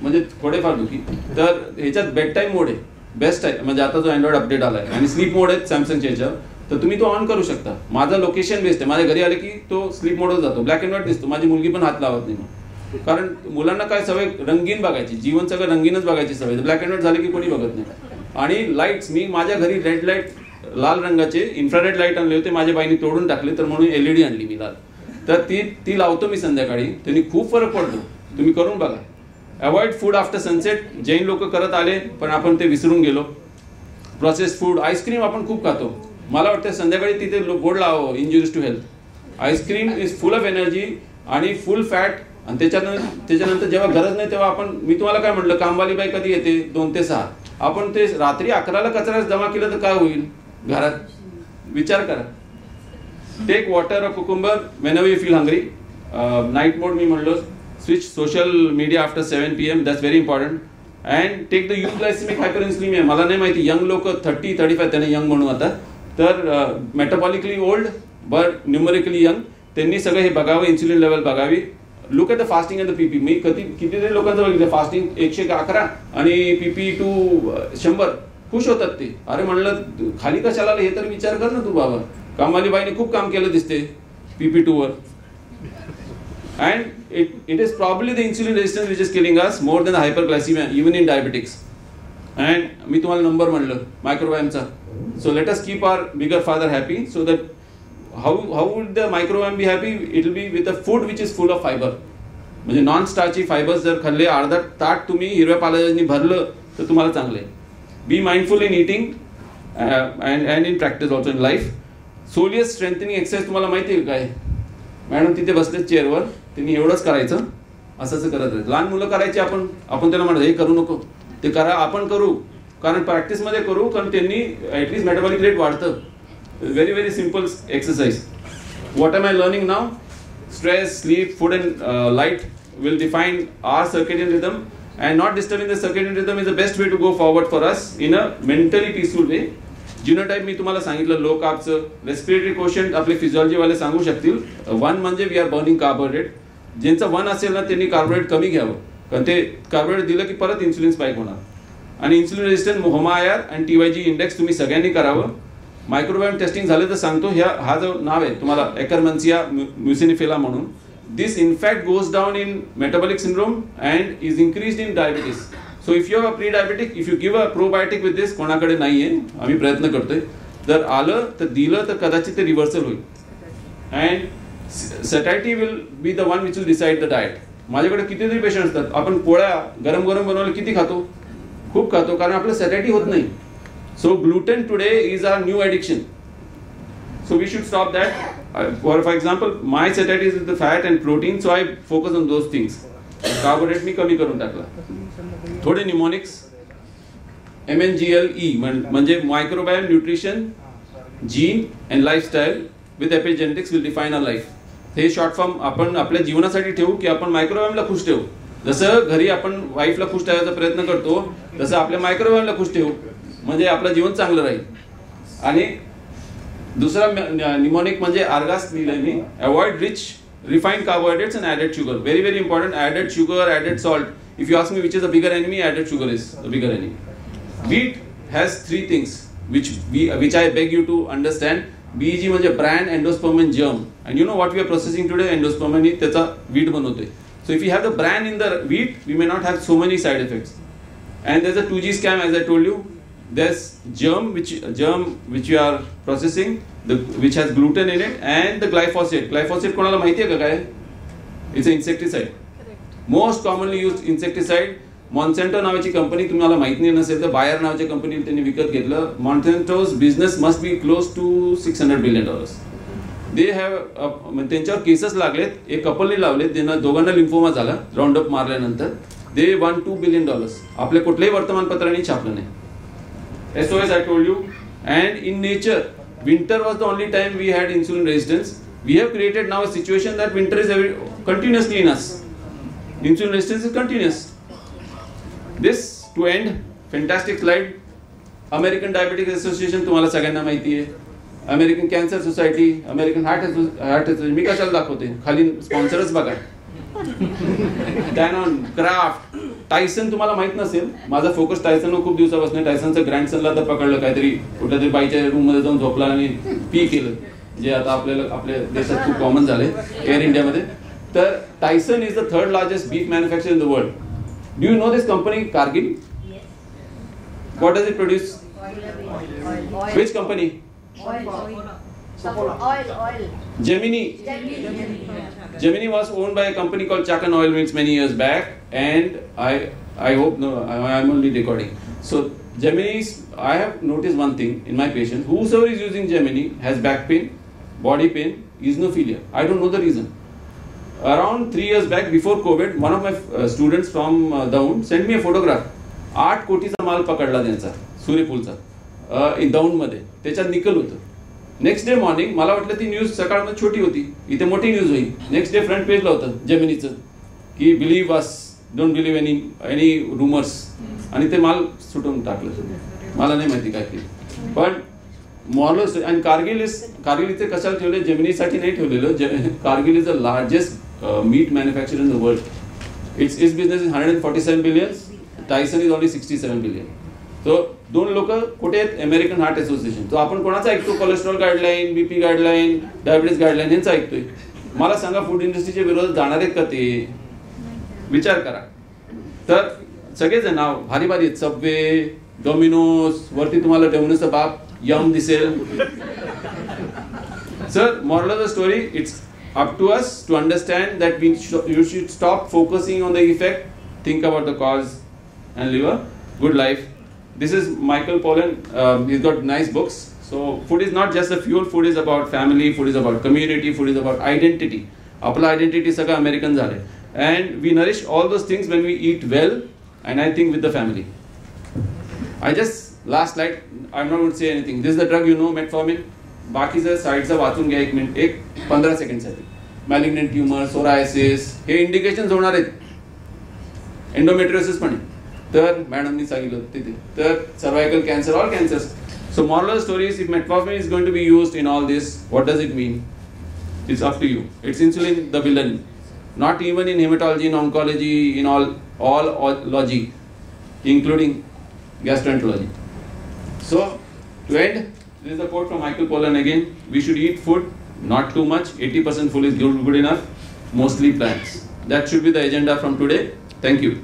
म्हणजे थोडेफार दुखी तर ह्याच्यात बेड टाईम मोड आहे. बेस्ट आहे. म्हणजे आता जो अँड्रॉइड अपडेट आला आहे आणि स्लीप मोड आहे सॅमसंगच्या ह्याच्यावर तर तुम्ही तो ऑन करू शकता. माझा लोकेशन बेस्ट आहे. माझ्या घरी आले की तो स्लीप मोडवर जातो. ब्लॅक अँड व्हाईट दिसतो. माझी मुलगी पण हात लावत नाही. मग. कारण मुलांना काय सवय रंगीन बघायची. जीवन सगळं रंगीनच बघायची सवय. ब्लॅक अँड व्हाईट झाले की कोणी बघत नाही. आणि लाईट्स मी माझ्या घरी रेड लाइट लाल रंगाचे इन्फ्रारेड लाइट आणले होते. माझ्या बाईने तोडून टाकले तर म्हणून एलईडी आणली मी लाल. तर ती ती लावतो मी संध्याकाळी. त्यांनी खूप फरक पडतो. तुम्ही करून बघा. Avoid food after sunset Jain लोक करत आले पण आपण ते विसरून गेलो. प्रोसेस फूड आईस्क्रीम आपण खूप खातो. मला वाटतं संध्याकाळी तिथे गोड लावावं. Injuries to health ice cream is full of energy आणि फुल फॅट आणि त्याच्यानंतर त्याच्यानंतर जेव्हा गरज नाही तेव्हा आपण मी तुम्हाला काय म्हटलं कामवाली बाई कधी येते? दोन ते सहा. आपण ते रात्री अकराला कचरा जमा केलं तर काय होईल? घरात? विचार करा. Take water a cucumber when you feel hungry night mode मी म्हणलो switch social media after seven P M that's very important and take the youth glycaemic hyperinsulinaemia मला नाही माहिती यंग लोक थर्टी थर्टी फाय त्यांना यंग म्हणू आता. तर metabolically old but numerically young त्यांनी सगळं हे बघावं इन्सुलिन लेवल बघावी. Look at the fasting and the PP मी कधी कितीतरी लोकांचं बघितलं फास्टिंग एकशे अकरा आणि पीपी टू शंभर. खुश होतात ते. अरे म्हणलं खाली कशाला हे तर विचार कर ना तू बाबा. कामवाली बाईने खूप काम केलं दिसते PP two were. And it is is the insulin insulin which which is killing us more than the hyperglycemia even in diabetics. मी तुम्हाला नंबर म्हणलं मायक्रोबायमचा so let us keep our bigger father happy so that how how would the microbiome be happy it be with a food which is full of fibre म्हणजे non starchy fibres जर खाल्ले अर्धा ताट तुम्ही हिरव्या पाल्याने भरलं तर तुम्हाला चांगलं आहे. Be mindful in eating and and in practice also in life soleus strengthening exercise तुम्हाला माहिती आहे काय? मॅडम तिथे बसले चेअरवर त्यांनी एवढंच करायचं असं असं करत राहायचं. लहान मुलं करायचे आपण आपण त्यांना म्हणतो हे करू नको. ते करा आपण करू. कारण प्रॅक्टिसमध्ये करू कारण त्यांनी ॲटलीस्ट मेटाबॉलिक रेट वाढतं. very very simple exercise what am i learning now stress sleep food and uh, light will define our circadian rhythm and not disturbing the circadian rhythm is the best way to go forward for us in a mentally peaceful way genotype मी तुम्हाला सांगितलं लो कार्बचं respiratory question आपले फिजिओलॉजीवाले सांगू शकतील one म्हणजे we are burning carbohydrate ज्यांचं one असेल ना त्यांनी कार्बोहायड्रेट कमी घ्यावं कारण ते कार्बोहायड्रेट दिलं की परत इन्सुलिन स्पाईक होणार आणि इन्सुलिन रेजिस्टंट होमायर आणि टी वाय जी इंडेक्स तुम्ही सगळ्यांनी करावं मायक्रोबायोम टेस्टिंग झाले तर सांगतो ह्या हा जो नाव आहे तुम्हाला एकरमन्सिया म्युसिनिफेला म्हणून. This in fact goes down in metabolic syndrome and is increase in diabetes so if you have a pre diabetic if you give a probiotic with this कोणाकडे नाहीये आम्ही प्रयत्न करतोय. जर आलं तर दिलं तर कदाचित ते रिव्हर्सल होईल. And satiety will be the one which will decide the diet माझ्याकडे कितीतरी पेशंट असतात. आपण पोळ्या गरम गरम बनवलं किती खातो? खूप खातो कारण आपलं सॅटॅटी होत नाही. So gluten today is our new addiction. So we should stop that. Uh, for for example, my satiety is with the fat and protein, so I focus on those things. Carbohydrate मी कमी करून टाकला थोडे mnemonics M N G L E म्हणजे microbiome nutrition gene and lifestyle with epigenetics will define a life hey short form आपण आपल्या जीवनासाठी ठेवू की आपण मायक्रोवेमला खुश ठेवू जसं घरी आपण वाईफला खुश ठेवायचा प्रयत्न करतो तसं आपल्या मायक्रोवेमला खुश ठेवू म्हणजे आपलं जीवन चांगलं राहील. आणि दुसरा निमोनिक म्हणजे आर्गास लिहिलं मी avoid rich refined carbohydrates and added sugar very very important added sugar added salt if you ask me which is a bigger enemy added sugar is a bigger enemy wheat has three things which we which I beg you to understand BEG म्हणजे bran endosperm germ and you know what we are processing today endosperm ही त्याचा wheat बनवते so if you have the bran in the wheat we may not have so many side effects and there's a 2G scam as I told you. There's germ which germ which you are processing, the which has gluten in it, and the glyphosate. Glyphosate कोणाला माहिती आहे का काय? It's an insecticide. Most commonly use insecticide Monsanto नावाची company तुम्हाला माहीत नाही नसेल तर बायर नावाच्या कंपनी त्यांनी विकत घेतलं. Monsanto's business must be close to six hundred billion dollars they have त्यांच्यावर केसेस लागलेत. एक कपलने लावलेत. त्यांना दोघांना लिम्फोमा झाला. Round up मारल्यानंतर. They one two billion dollars आपल्या कुठल्याही वर्तमानपत्रांनी छापलं नाही. SOS I told you. And in nature, winter was the only time we had insulin resistance. We have created now a situation that winter is every, continuously in us. Insulin resistance is continuous. This to end, fantastic slide. American diabetic association तुम्हाला सगळ्यांना माहिती आहे American cancer society American heart heart association मी कशाला दाखवते खाली स्पॉन्सरच बघा डॅनॉन craft Tyson तुम्हाला माहीत नसेल माझा फोकस टायसन खूप दिवसापासून टायसनचं ग्रँडसनला तर पकडलं काहीतरी. कुठल्या तरी बाईच्या रूममध्ये जाऊन झोपला आणि पी केलं जे आता आपल्याला आपल्या देशात खूप कॉमन झाले एअर इंडियामध्ये तर Tyson is the third largest beef manufacture in the world do you know this company Cargill what does it produce which company oil, oil. Gemini. Gemini was owned by a company called Chakan Oil Mills many years back, and I I hope no I, am only recording. So Gemini's I have noticed one thing in my patients. Whosoever is using Gemini has back pain, body pain, eosinophilia. I don't know the reason. Around three years back, before COVID, one of my uh, students from uh, Daun sent me a photograph. आठ कोटीचा माल पकडला त्यांचा सूर्यफूलचा इन दौंडमध्ये त्याच्यात nickel होतं next day morning मला वाटलं ती news सकाळमध्ये छोटी होती. इथे मोठी न्यूज होईल. नेक्स्ट डे फ्रंट पेजला होतं जमिनीचं की believe us don't believe any any rumours आणि ते माल सुटून टाकलं. मला नाही माहिती काय ते पण मॉलर्स आणि कारगिल इज कारगिल इथे कशाला ठेवले? जमिनीसाठी नाही ठेवलेलं. Cargill is the largest meat manufacture in the world it's is business is hundred forty seven billions Tyson is only sixty seven billion तो दोन लोक कुठे आहेत? अमेरिकन हार्ट असोसिएशन तो आपण कोणाचा ऐकतो? Cholesterol guideline BP guideline diabetes guideline यांचा ऐकतोय. मला सांगा फूड इंडस्ट्रीच्या विरोधात जाणार आहेत का ते? विचार करा. तर सगळेच नाव भारी भारी आहेत. सबवे डोमिनोज वरती तुम्हाला डोमिनोजचा बाप यम दिसेल. Sir moral of the story it's up to us to understand that we you you stop focusing on the effect think about the cause and live a good life. This is Michael Pollan. Um, he's got nice books. So food is not just a fuel. Food is about family. Food is about community. Food is about identity. आपला identity सगळं American झालंय and we nourish all those things when we eat well and I think with the family I just last light I am not would say anything this the drug you know metformin बाकीचं साईडचं वाचून घ्या एक minute एक पंधरा सेकंडसाठी मॅलिग्नेंट tumour psoriasis हे indication होणार आहेत endometriosis पण तर मॅडमनी सांगितलं तिथे तर cervical cancer all cancers so moral story if metformin is going to be used in all this what does it mean it's up to you it's insulin the villain not even in hematology in oncology in all all logy including gastroenterology so to end this is a quote from Michael Pollan again. We should eat food, not too much. 80% full is good, good enough. Mostly plants. That should be the agenda from today. Thank you.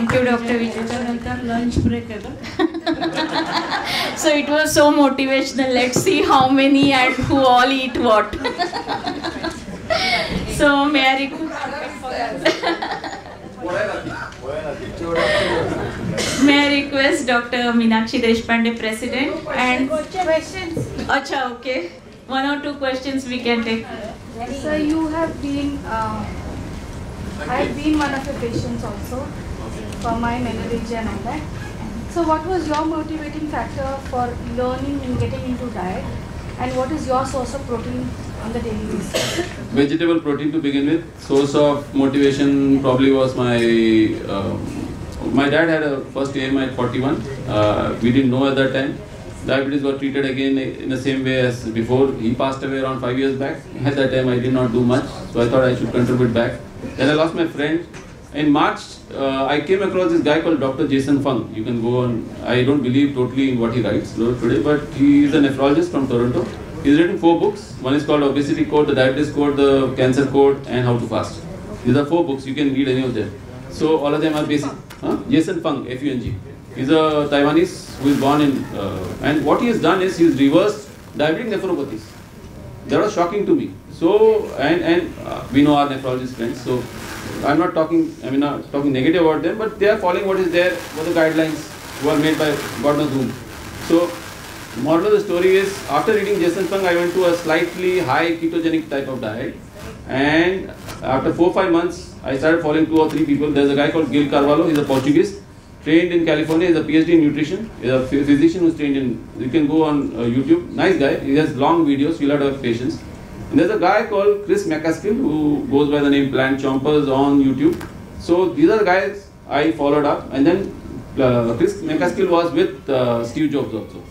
Thank you, Dr. Vijay. lunch break. *laughs* so it was so motivational. Let's see how many and who all eat what. *laughs* so may I request? *laughs* May I request Dr. Meenakshi Deshpande, President, and questions. Acha, okay. One or two questions we can take. Sir, you have been. Uh, I've been one of your patients also for my menorrhagia and all that. So, what was your motivating factor for learning and getting into diet? And what is your source of protein on the daily basis? Vegetable protein to begin with. Source of motivation probably was my. Uh, my dad had a first AMI at 41. Uh, we didn't know at that time. Diabetes got treated again in the same way as before. He passed away around five years back. At that time, I did not do much, so I thought I should contribute back. Then I lost my friend. In March, uh, I came across this guy called Dr. Jason Fung. You can go on. I don't believe totally in what he writes today, but he is a nephrologist from Toronto. He's written four books. One is called Obesity Code, the Diabetes Code, the Cancer Code, and How to Fast. These are four books. You can read any of them. So all of them are basic. Huh? Jason Fung, F-U-N-G. He's a Taiwanese who is born in, uh, and what he has done is he's reversed diabetic nephropathies. That was shocking to me. So, and, and uh, we know our nephrologist friends, so I'm not talking, I mean, not talking negative about them, but they are following what is there, what the guidelines were made by God knows whom. So, moral of the story is, after reading Jason Fung, I went to a slightly high ketogenic type of diet, and after four five months, I started following two or three people. There's a guy called Gil Carvalho. He's a Portuguese, trained in California. He's a PhD in nutrition. He's a physician who's trained in. You can go on uh, YouTube. Nice guy. He has long videos. You'll have to have patience. And there's a guy called Chris MacAskill who goes by the name Plant Chompers on YouTube. So these are the guys I followed up. And then uh, Chris MacAskill was with uh, Steve Jobs also.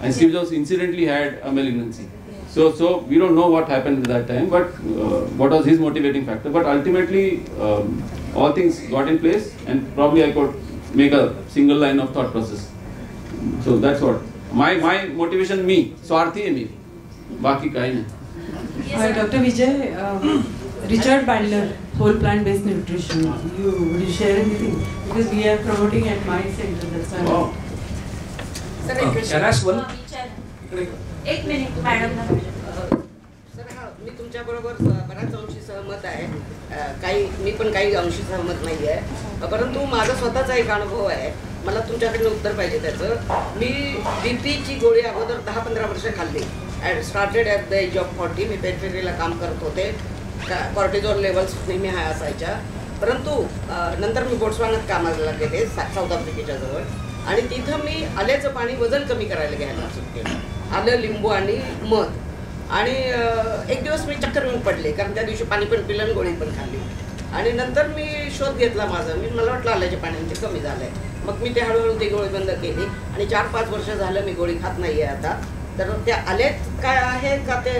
And Steve Jobs incidentally had a malignancy. So, so we don't know what happened at that time, but uh, what was his motivating factor. But ultimately, um, all things got in place, and probably I could make a single line of thought process. So that's what my my motivation me स्वार्थी है मेरी बाकी Vijay, um, Richard Bandler, whole plant-based nutrition. You would you share anything because we are promoting at my center. That's why. Wow. Sir, एक question. Can I ask one? एक minute मॅडमला sir हा मी तुमच्याबरोबर बऱ्याच अंशी सहमत आहे काही मी पण काही अंशी सहमत नाही आहे परंतु माझा स्वतःचा एक अनुभव आहे मला तुमच्याकडनं उत्तर पाहिजे त्याचं मी बी पीची गोळी अगोदर दहा पंधरा वर्ष खाल्ली started at the age of forty मी पेटरीला काम करत होते. कॉर्टिझॉल लेवल्स नेहमी हाय असायच्या. परंतु नंतर मी बोट्सवानात कामाला गेले सा- साऊथ आफ्रिकेच्या जवळ. आणि तिथं मी आल्याचं पाणी वजन कमी करायला घ्यायला सुरू केलं. आलं लिंबू आणि मध. आणि एक दिवस मी चक्कर येऊन पडले कारण त्या दिवशी पाणी पण पिलं आणि गोळी पण खाल्ली. आणि नंतर मी शोध घेतला माझा. मी मला वाटलं आल्याच्या पाण्याचे कमी झालंय. मग मी ते हळूहळू ती गोळी बंद केली. आणि चार पाच वर्ष झालं मी गोळी खात नाही आहे आता. तर त्या आलेत काय आहे का ते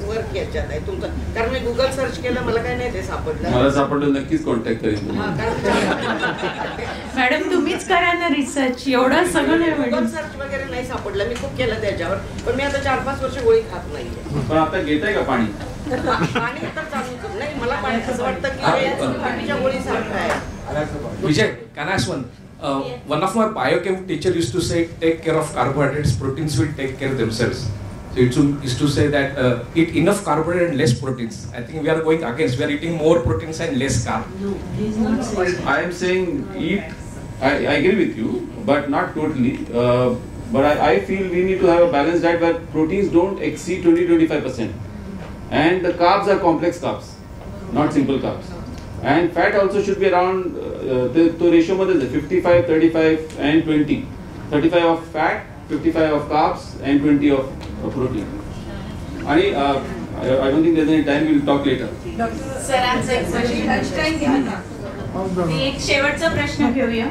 वर्क याच्यात आहे. तुमचं कारण मी गुगल सर्च केलं मला काय नाही ते सापडलं. मला सापडलं नक्कीच कॉन्टॅक्ट करेन हा तुम्हाला. कारण मॅडम तुम्हीच करा ना रिसर्च एवढं सगळं नाही गुगल मॅडम. सर्च वगैरे नाही सापडलं. मी खूप केलं त्याच्यावर. पण मी आता चार पाच वर्ष गोळी खात नाहीये. पण आता घेताय का पाणी? पाणी तर चालू नाही मला पाणी असं वाटतं की हे पाणीच्या गोळीसारखं आहे Vijay, can I ask one? Uh, one of my biochem teacher used to say, take care of carbohydrates, proteins will take care of themselves. So it used to say that uh, eat enough carbohydrate and less proteins. I think we are going against. We are eating more proteins and less carb. I am saying eat. I, I agree with you, but not totally. Uh, but I, I feel we need to have a balanced diet where proteins don't exceed 20-25%. And the carbs are complex carbs, not simple carbs And fat also should be around, uh, the, the ratio मध्ये 55, 35 and 20. 35 of fat, 55 of carbs and 20 of uh, protein. आणि uh, I, I don't think there's any time, we'll talk later. सरांचा एक प्रश्न मी एक शेवटचा प्रश्न घेऊया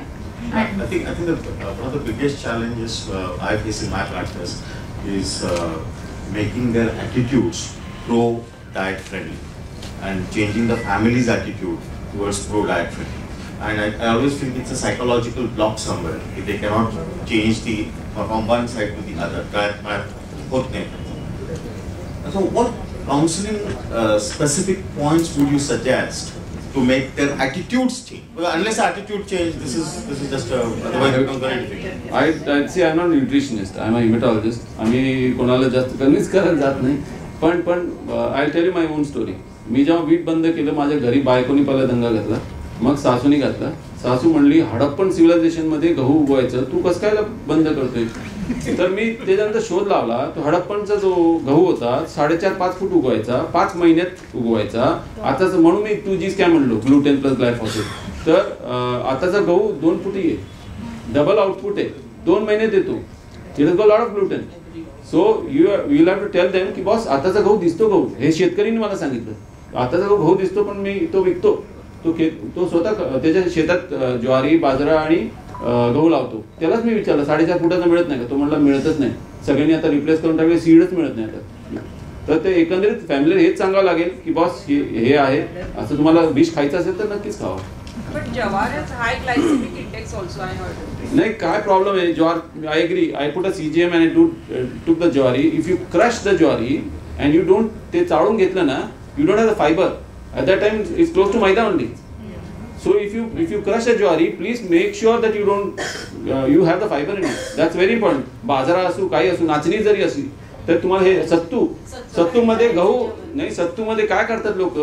I think I think the, uh, one of the biggest challenges uh, I face in my practice is uh, making their attitudes pro diet friendly and changing the family's attitude towards pro diet friendly. And I, I always think it's a psychological block somewhere. If they cannot change the from one side to the other. That my both name. So what counseling uh, specific points would you suggest to make their attitudes change? Well, unless attitude change, this is this is just a, otherwise it becomes very difficult. I, I'd say I'm not a nutritionist, I'm a hematologist. आम्ही कोणाला जास्त convince करायला जात नाही पण पण I tell you my own story मी जेव्हा wheat बंद केलं माझ्या घरी बायकोनी पहिला दंगा घातला मग सासूनी घातला. सासू म्हणली हडप्पन सिव्हिलायझेशनमध्ये गहू उगवायचं तू कसं काय बंद करतोय? तर मी त्याच्यानंतर शोध लावला तो हडप्पनचा जो गहू होता साडेचार पाच फूट उगवायचा पाच महिन्यात उगवायचा. आताच म्हणून मी तू जीच काय म्हणलो ग्लुटेन प्लस ग्लायफॉसेट तर आताचा गहू दोन फुटी आहे डबल आउटपुट आहे दोन महिन्यात येतो it is go lot of gluten so you you have to tell them की बॉस आताचा गहू दिसतो गहू. हे शेतकरीने मला सांगितलं. आताचा गहू गहू दिसतो पण मी तो विकतो. तो तो स्वतः त्याच्या शेतात ज्वारी बाजरा आणि गहू लावतो. त्यालाच मी विचारलं साडेचार फुटाचा मिळत नाही का? तो म्हणला मिळतच नाही. सगळ्यांनी आता रिप्लेस करून टाकले सीडच मिळत नाही आता. तर ते एकंदरीत फॅमिलीला हेच सांगावं लागेल की बॉस हे आहे. असं तुम्हाला विष खायचं असेल तर नक्कीच खावा. नाही काय प्रॉब्लेम आहे? Jowar I agree I put a CGM and to took the jowari. If you crush the jowari and you don't ते चाळून घेतलं ना you don't have the fiber. At that time, it's close to maida only. So if you if you crush a jwari, please make sure that you don't uh, you have the fiber in it. That's very important. बाजरा असू काही असू नाचणी जरी असली तर तुम्हाला हे सत्तू सत्तूमध्ये गहू नाही सत्तूमध्ये काय करतात लोक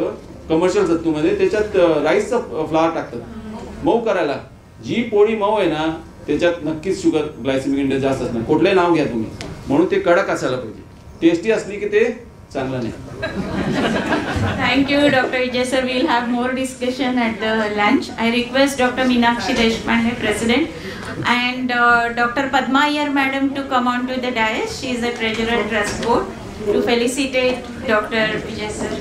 कमर्शियल सत्तूमध्ये त्याच्यात राईसचा फ्लावर टाकतात मऊ करायला जी पोळी मऊ आहे ना त्याच्यात नक्कीच शुगर ग्लायसेमिक इंडेक्स जास्त असणार कुठलंही नाव घ्या तुम्ही म्हणून ते कडक असायला पाहिजे टेस्टी असली की ते चांगलं नाही Thank you, Dr. Vijay sir. We'll have more discussion at the lunch. I request Dr. Meenakshi Deshpande, President, and uh, Dr. Padma Iyer, Madam, to come on to the dais. She is the Treasurer Trust Board to felicitate Dr. Vijay sir.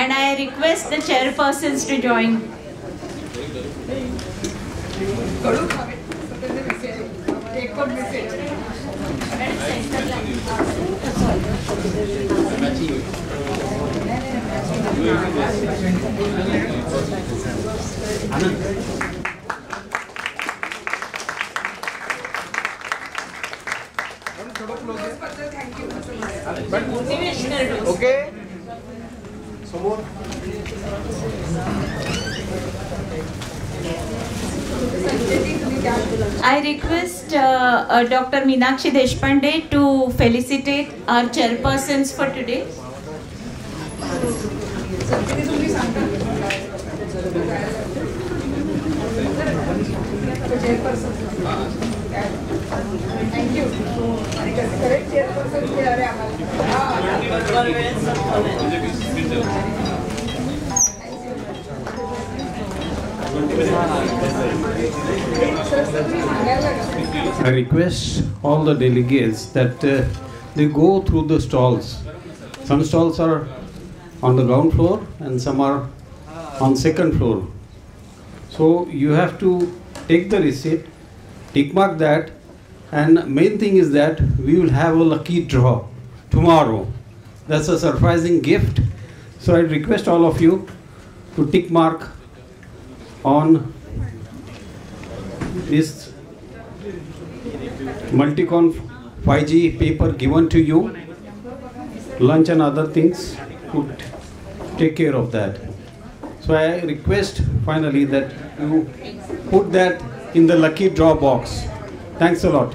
And I request the chairpersons to join. कडू खावे. So there's a message. Take one message. Thank you. Motivational dose. Okay. Somor. Sanjay ji, तुम्ही I request uh, uh, Dr. Meenakshi Deshpande to felicitate our chairpersons for today. Thank you आणि कसं correct chairperson मिळाले आम्हाला I request all the delegates that uh, they go through the stalls. Some stalls are on the ground floor and some are on second floor. So you have to take the receipt, tick mark that, and main thing is that we will have a lucky draw tomorrow. That's a surprising gift. So I request all of you to tick mark on this Multicon 5G paper given to you, lunch and other things, would take care of that. So I request finally that you put that in the lucky draw box. Thanks a lot.